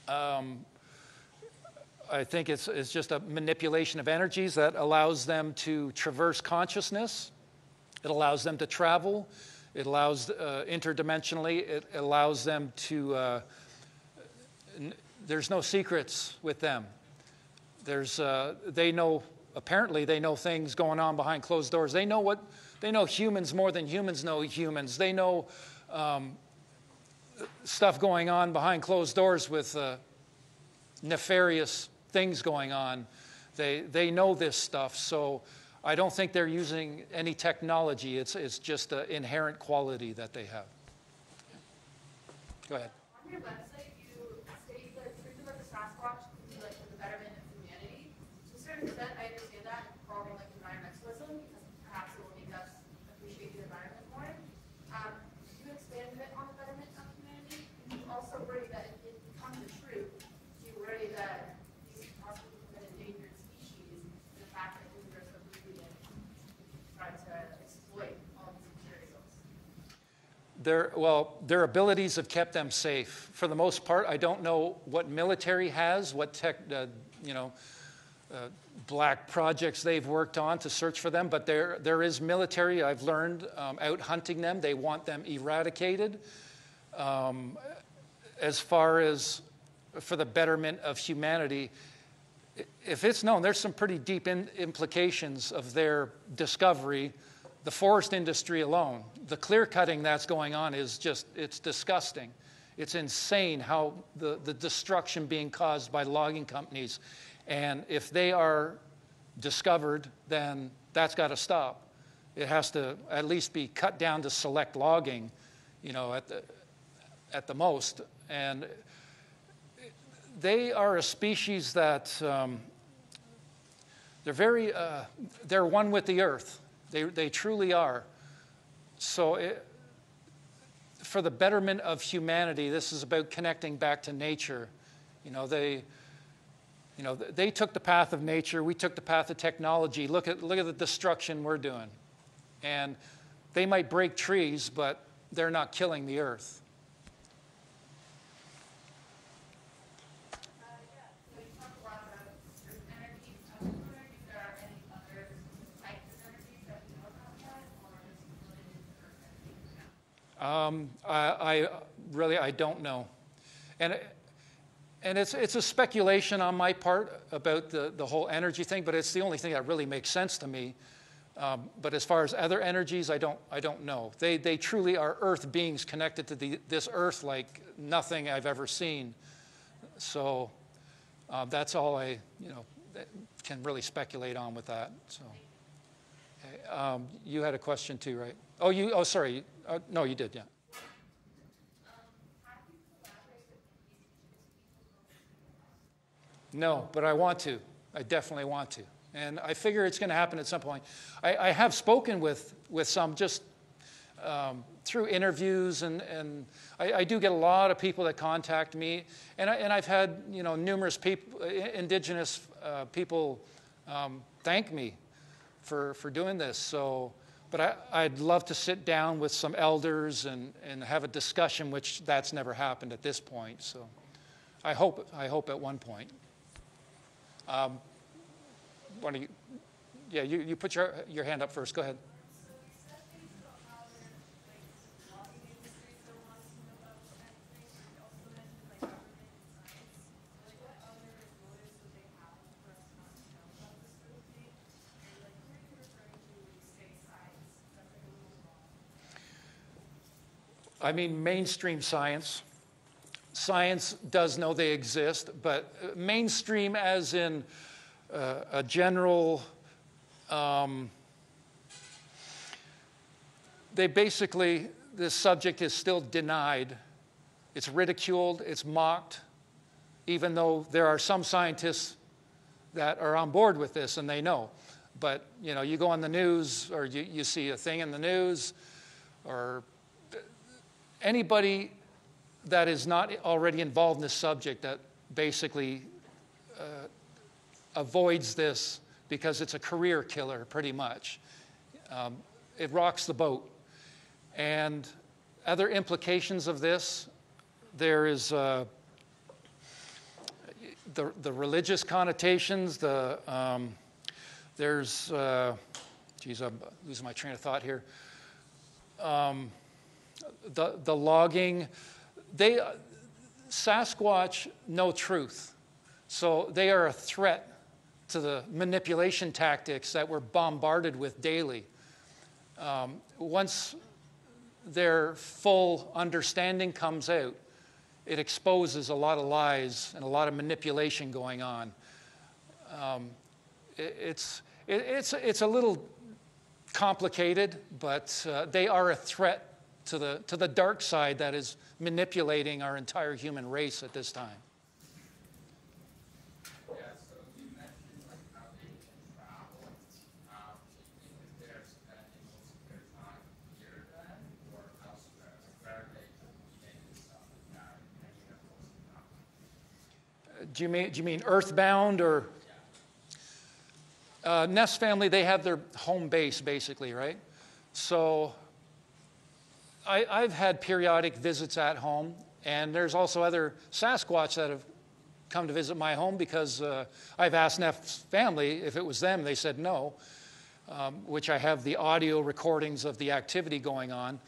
Um, I think it's, it's just a manipulation of energies that allows them to traverse consciousness. It allows them to travel. It allows uh, interdimensionally. It allows them to. Uh, n- there's no secrets with them. There's. Uh, they know. Apparently, they know things going on behind closed doors. They know what they know humans more than humans know humans. They know um, stuff going on behind closed doors with uh, nefarious things going on. They, they know this stuff. So I don't think they're using any technology. It's, it's just an inherent quality that they have. Go ahead. On your website, you state that truth about the Sasquatch can be like for the betterment of humanity. To a certain extent, I understand that involving like environmentalism, because perhaps it will make us appreciate the environment more. Um, you expand a bit on the betterment of humanity. You also worry that if it becomes a truth, you worry that these possibly become an endangered species, the fact that we are so greedy and try to exploit all these materials. Their, well, their abilities have kept them safe. For the most part, I don't know what military has, what tech, uh, you know, uh, black projects they've worked on to search for them, but there, there is military, I've learned, um, out hunting them. They want them eradicated. Um, as far as for the betterment of humanity, if it's known, there's some pretty deep in, implications of their discovery. The forest industry alone, the clear cutting that's going on is just, it's disgusting. It's insane how the, the destruction being caused by logging companies. And if they are discovered, then that's got to stop. It has to at least be cut down to select logging, you know, at the, at the most. And they are a species that um, they're very, uh, they're one with the earth. They, they truly are. So, it, for the betterment of humanity, this is about connecting back to nature. You know, they, you know, they took the path of nature. We took the path of technology. Look at, look at the destruction we're doing. And they might break trees, but they're not killing the earth. Uh, yeah, so you talk a lot about certain energies. I was wondering if there are any other types of energies that we know about that, or is it limited to earth energies now? Um, I, I really I don't know, and and it's it's a speculation on my part about the the whole energy thing, but it's the only thing that really makes sense to me. Um, but as far as other energies, I don't I don't know. They they truly are Earth beings connected to the, this Earth like nothing I've ever seen. So uh, that's all I you know can really speculate on with that. So. Okay, um, you had a question too, right? Oh, you. Oh, sorry. Uh, no, you did. Yeah. No, but I want to. I definitely want to. And I figure it's going to happen at some point. I, I have spoken with, with some just um, through interviews, and, and I, I do get a lot of people that contact me. And, I, and I've had you know, numerous people, indigenous uh, people um, thank me for, for doing this. So, but I, I'd love to sit down with some elders and, and have a discussion, which that's never happened at this point. So I hope, I hope at one point. Um, you, yeah, you, you put your, your hand up first. Go ahead. I mean, mainstream science. Science does know they exist, but uh, mainstream as in uh, a general, um, they basically, this subject is still denied. It's ridiculed, it's mocked, even though there are some scientists that are on board with this and they know. But, you know, you go on the news or you, you see a thing in the news or anybody that is not already involved in this subject that basically uh, avoids this because it's a career killer, pretty much. Um, it rocks the boat. And other implications of this, there is uh, the, the religious connotations, the, um, there's, uh, geez, I'm losing my train of thought here. Um, the, the logging, they, Sasquatch know truth. So they are a threat to the manipulation tactics that we're bombarded with daily. um, once their full understanding comes out, it exposes a lot of lies and a lot of manipulation going on. Um, it, it's, it, it's, it's a little complicated, but uh, they are a threat to the, to the dark side that is manipulating our entire human race at this time. Them. Do you mean, do you mean earthbound or? Uh, Neff's family, they have their home base basically, right? So I, I've had periodic visits at home, and there's also other Sasquatch that have come to visit my home because uh, I've asked Neff's family if it was them. They said no, um, which I have the audio recordings of the activity going on.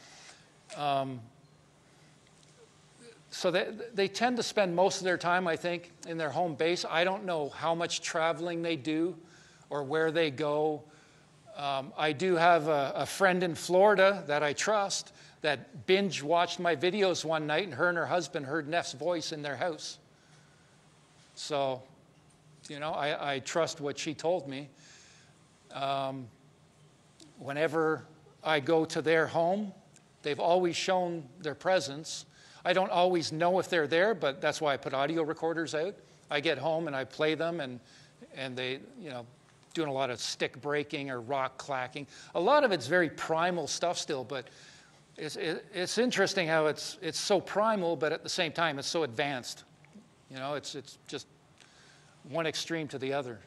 Um, so they, they tend to spend most of their time, I think, in their home base. I don't know how much traveling they do or where they go. Um, I do have a, a, friend in Florida that I trust that binge watched my videos one night, and her and her husband heard Neff's voice in their house. So, you know, I, I trust what she told me. Um, whenever I go to their home, they've always shown their presence. I don't always know if they're there, but that's why I put audio recorders out. I get home and I play them, and, and they, you know, doing a lot of stick breaking or rock clacking. A lot of it's very primal stuff still, but it's, it, it's interesting how it's, it's so primal, but at the same time, it's so advanced. You know, it's, it's just one extreme to the other.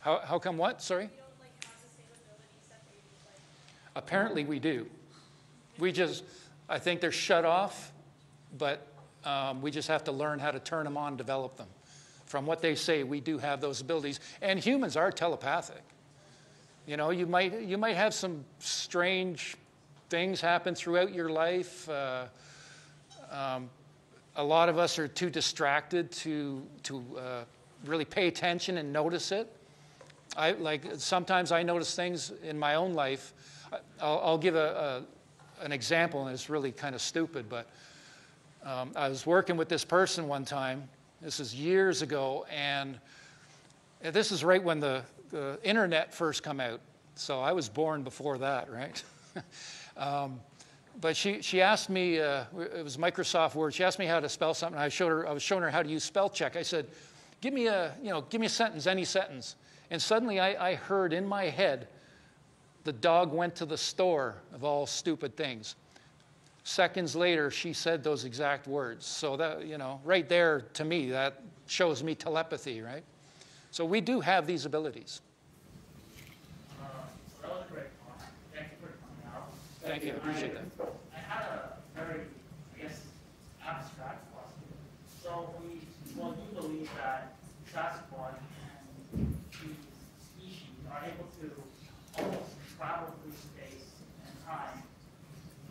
How, how come what? Sorry? Apparently we do. We just, I think they're shut off, but um, we just have to learn how to turn them on, develop them. From what they say, we do have those abilities. And humans are telepathic. You know, you might, you might have some strange things happen throughout your life. Uh, um, a lot of us are too distracted to, to uh, really pay attention and notice it. I, like sometimes I notice things in my own life. I'll, I'll give a, a, an example, and it's really kind of stupid, but um, I was working with this person one time. This is years ago, and this is right when the, the internet first come out. So I was born before that, right? um, but she, she asked me, uh, it was Microsoft Word. She asked me how to spell something. I showed her, I was showing her how to use spell check. I said, "Give me a, you know, give me a sentence, any sentence." And suddenly I, I heard in my head, the dog went to the store of all stupid things. Seconds later, she said those exact words. So that, you know, right there to me, that shows me telepathy, right? So we do have these abilities. Uh, that was great. Thank you for coming out. Thank you, I appreciate that. I had a very, I guess, abstract question. So we, well, you believe that Sasquatch and these species are able to almost travel through space and time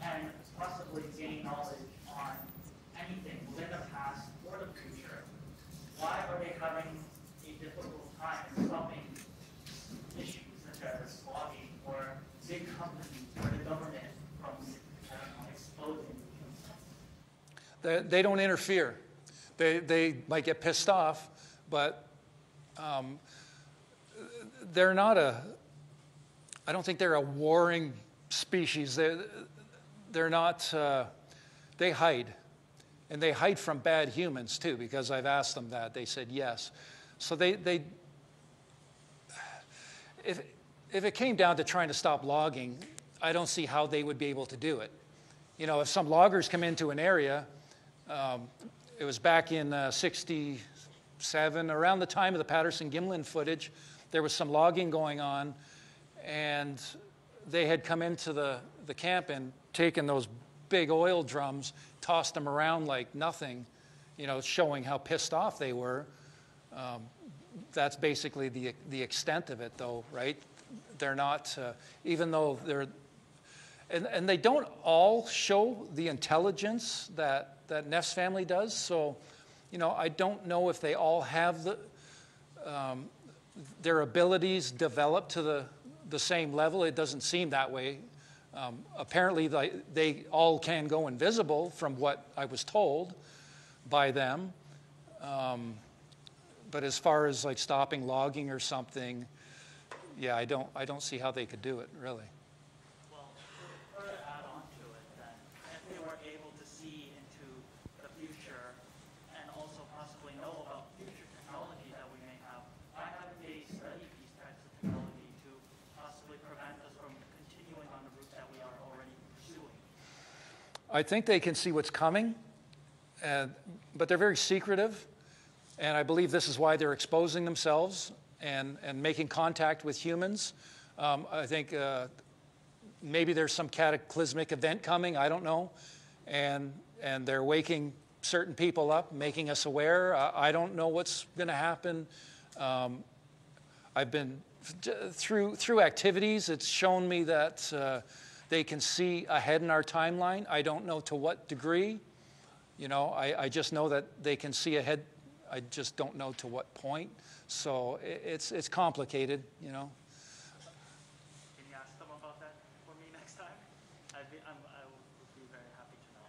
and possibly gain knowledge on anything within the past or the future. Why are they having a difficult time solving issues such as logging or big companies or the government from I don't know, exposing They, they don't interfere. They, they might get pissed off, but um, they're not a, I don't think they're a warring species. They're, they're not, uh, they hide. And they hide from bad humans too, because I've asked them that. They said yes. So they, they if, if it came down to trying to stop logging, I don't see how they would be able to do it. You know, if some loggers come into an area, um, it was back in uh, 67, around the time of the Patterson Gimlin footage, there was some logging going on, and they had come into the, the camp and taken those big oil drums, tossed them around like nothing, you know, showing how pissed off they were. Um, that's basically the, the extent of it, though, right? They're not, uh, even though they're, and, and they don't all show the intelligence that, that Neff's family does. So, you know, I don't know if they all have the, um, their abilities developed to the, the same level. It doesn't seem that way. Um, apparently, they, they all can go invisible from what I was told by them. Um, but as far as like stopping logging or something, yeah, I don't, I don't see how they could do it, really. Well, for- further add on to it, then, if they were able to see into the future and also possibly know about future technology that we may have, why haven't they studied these types of technology to possibly prevent us from continuing on the route that we are already pursuing? I think they can see what's coming, and, but they're very secretive. And I believe this is why they're exposing themselves and, and making contact with humans. Um, I think uh, maybe there's some cataclysmic event coming, I don't know. And, and they're waking certain people up, making us aware. Uh, I don't know what's going to happen. Um, I've been through through activities. It's shown me that uh, they can see ahead in our timeline. I don't know to what degree. You know, I, I just know that they can see ahead. I just don't know to what point. So it, it's it's complicated. You know. Can you ask them about that for me next time? I'd be, I'm, I would be very happy to know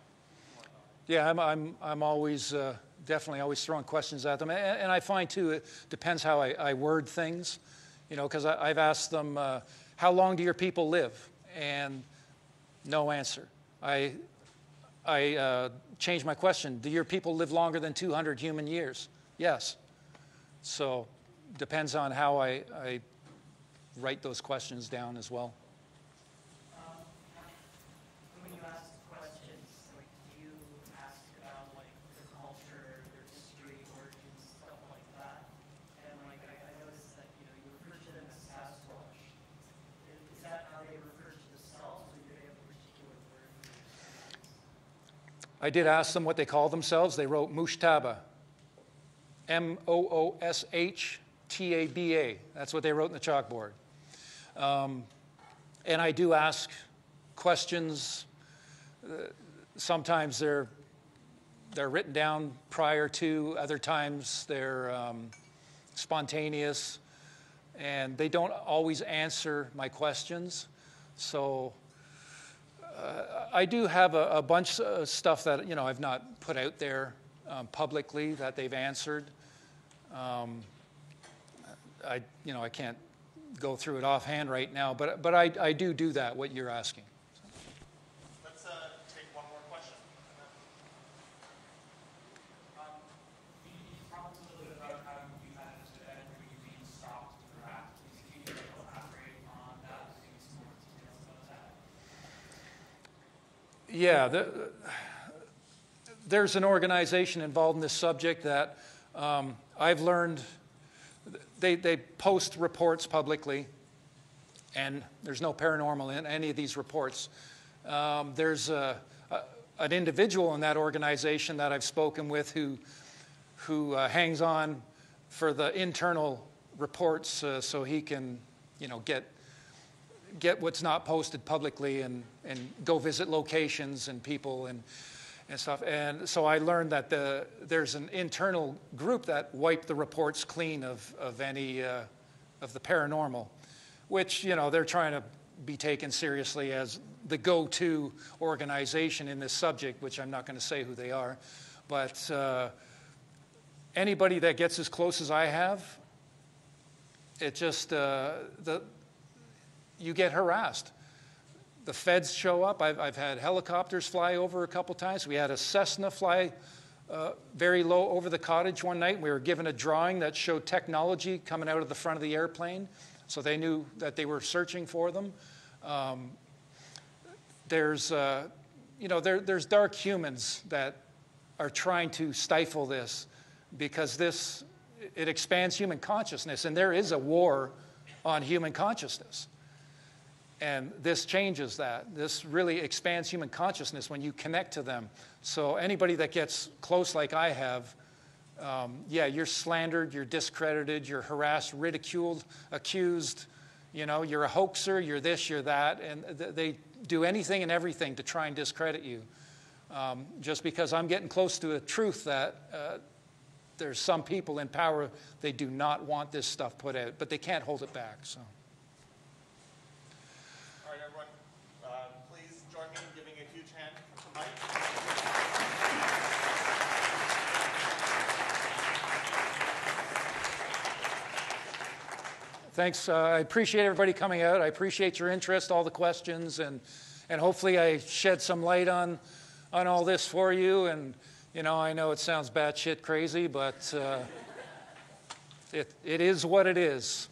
more about it. Yeah, I'm I'm I'm always uh, definitely always throwing questions at them, and, and I find too it depends how I, I word things. You know, because I've asked them, uh, how long do your people live? And no answer. I I uh, changed my question. Do your people live longer than 200 human years? Yes. So depends on how I, I write those questions down as well. Um, When you ask questions, like, do you ask about, like, their culture, their history, origins, stuff like that? And, like, I, I noticed that, you know, you refer to them as Sasquatch. Is, is that how they refer to themselves, or do they have a particular word? I did ask them what they call themselves. They wrote Mooshtaba. M O O S H T A B A. That's what they wrote in the chalkboard. Um, and I do ask questions. Uh, sometimes they're, they're written down prior to, other times they're um, spontaneous. And they don't always answer my questions. So uh, I do have a, a bunch of stuff that you know I've not put out there um, publicly that they've answered. Um, I you know I can't go through it offhand right now, but but I, I do do that. What you're asking. Let's, uh, take one more question. Um, you, you talked a little bit about how you managed to end where you being stopped perhaps. Can you elaborate on that, give me some more details about that? Yeah, the, there's an organization involved in this subject that um, I've learned. They, they post reports publicly, and there's no paranormal in any of these reports. Um, there's a, a, an individual in that organization that I've spoken with who, who uh, hangs on for the internal reports uh, so he can, you know, get get what's not posted publicly and, and go visit locations and people and, and stuff. And so I learned that the, there's an internal group that wipe the reports clean of, of any uh, of the paranormal, which, you know, they're trying to be taken seriously as the go-to organization in this subject, which I'm not going to say who they are. But uh, anybody that gets as close as I have, it just, uh, the, you get harassed. The feds show up. I've, I've had helicopters fly over a couple times. We had a Cessna fly uh, very low over the cottage one night. We were given a drawing that showed technology coming out of the front of the airplane, so they knew that they were searching for them. Um, there's, uh, you know, there, there's dark humans that are trying to stifle this because this it expands human consciousness, and there is a war on human consciousness. And this changes that. This really expands human consciousness when you connect to them. So, anybody that gets close like I have, um, yeah, you're slandered, you're discredited, you're harassed, ridiculed, accused, you know, you're a hoaxer, you're this, you're that, and th- they do anything and everything to try and discredit you. Um, just because I'm getting close to a truth that uh, there's some people in power, they do not want this stuff put out, but they can't hold it back. So. All right, everyone, uh, please join me in giving a huge hand to Mike. Thanks. Uh, I appreciate everybody coming out. I appreciate your interest, all the questions, and, and hopefully I shed some light on, on all this for you. And, you know, I know it sounds batshit crazy, but uh, it, it is what it is.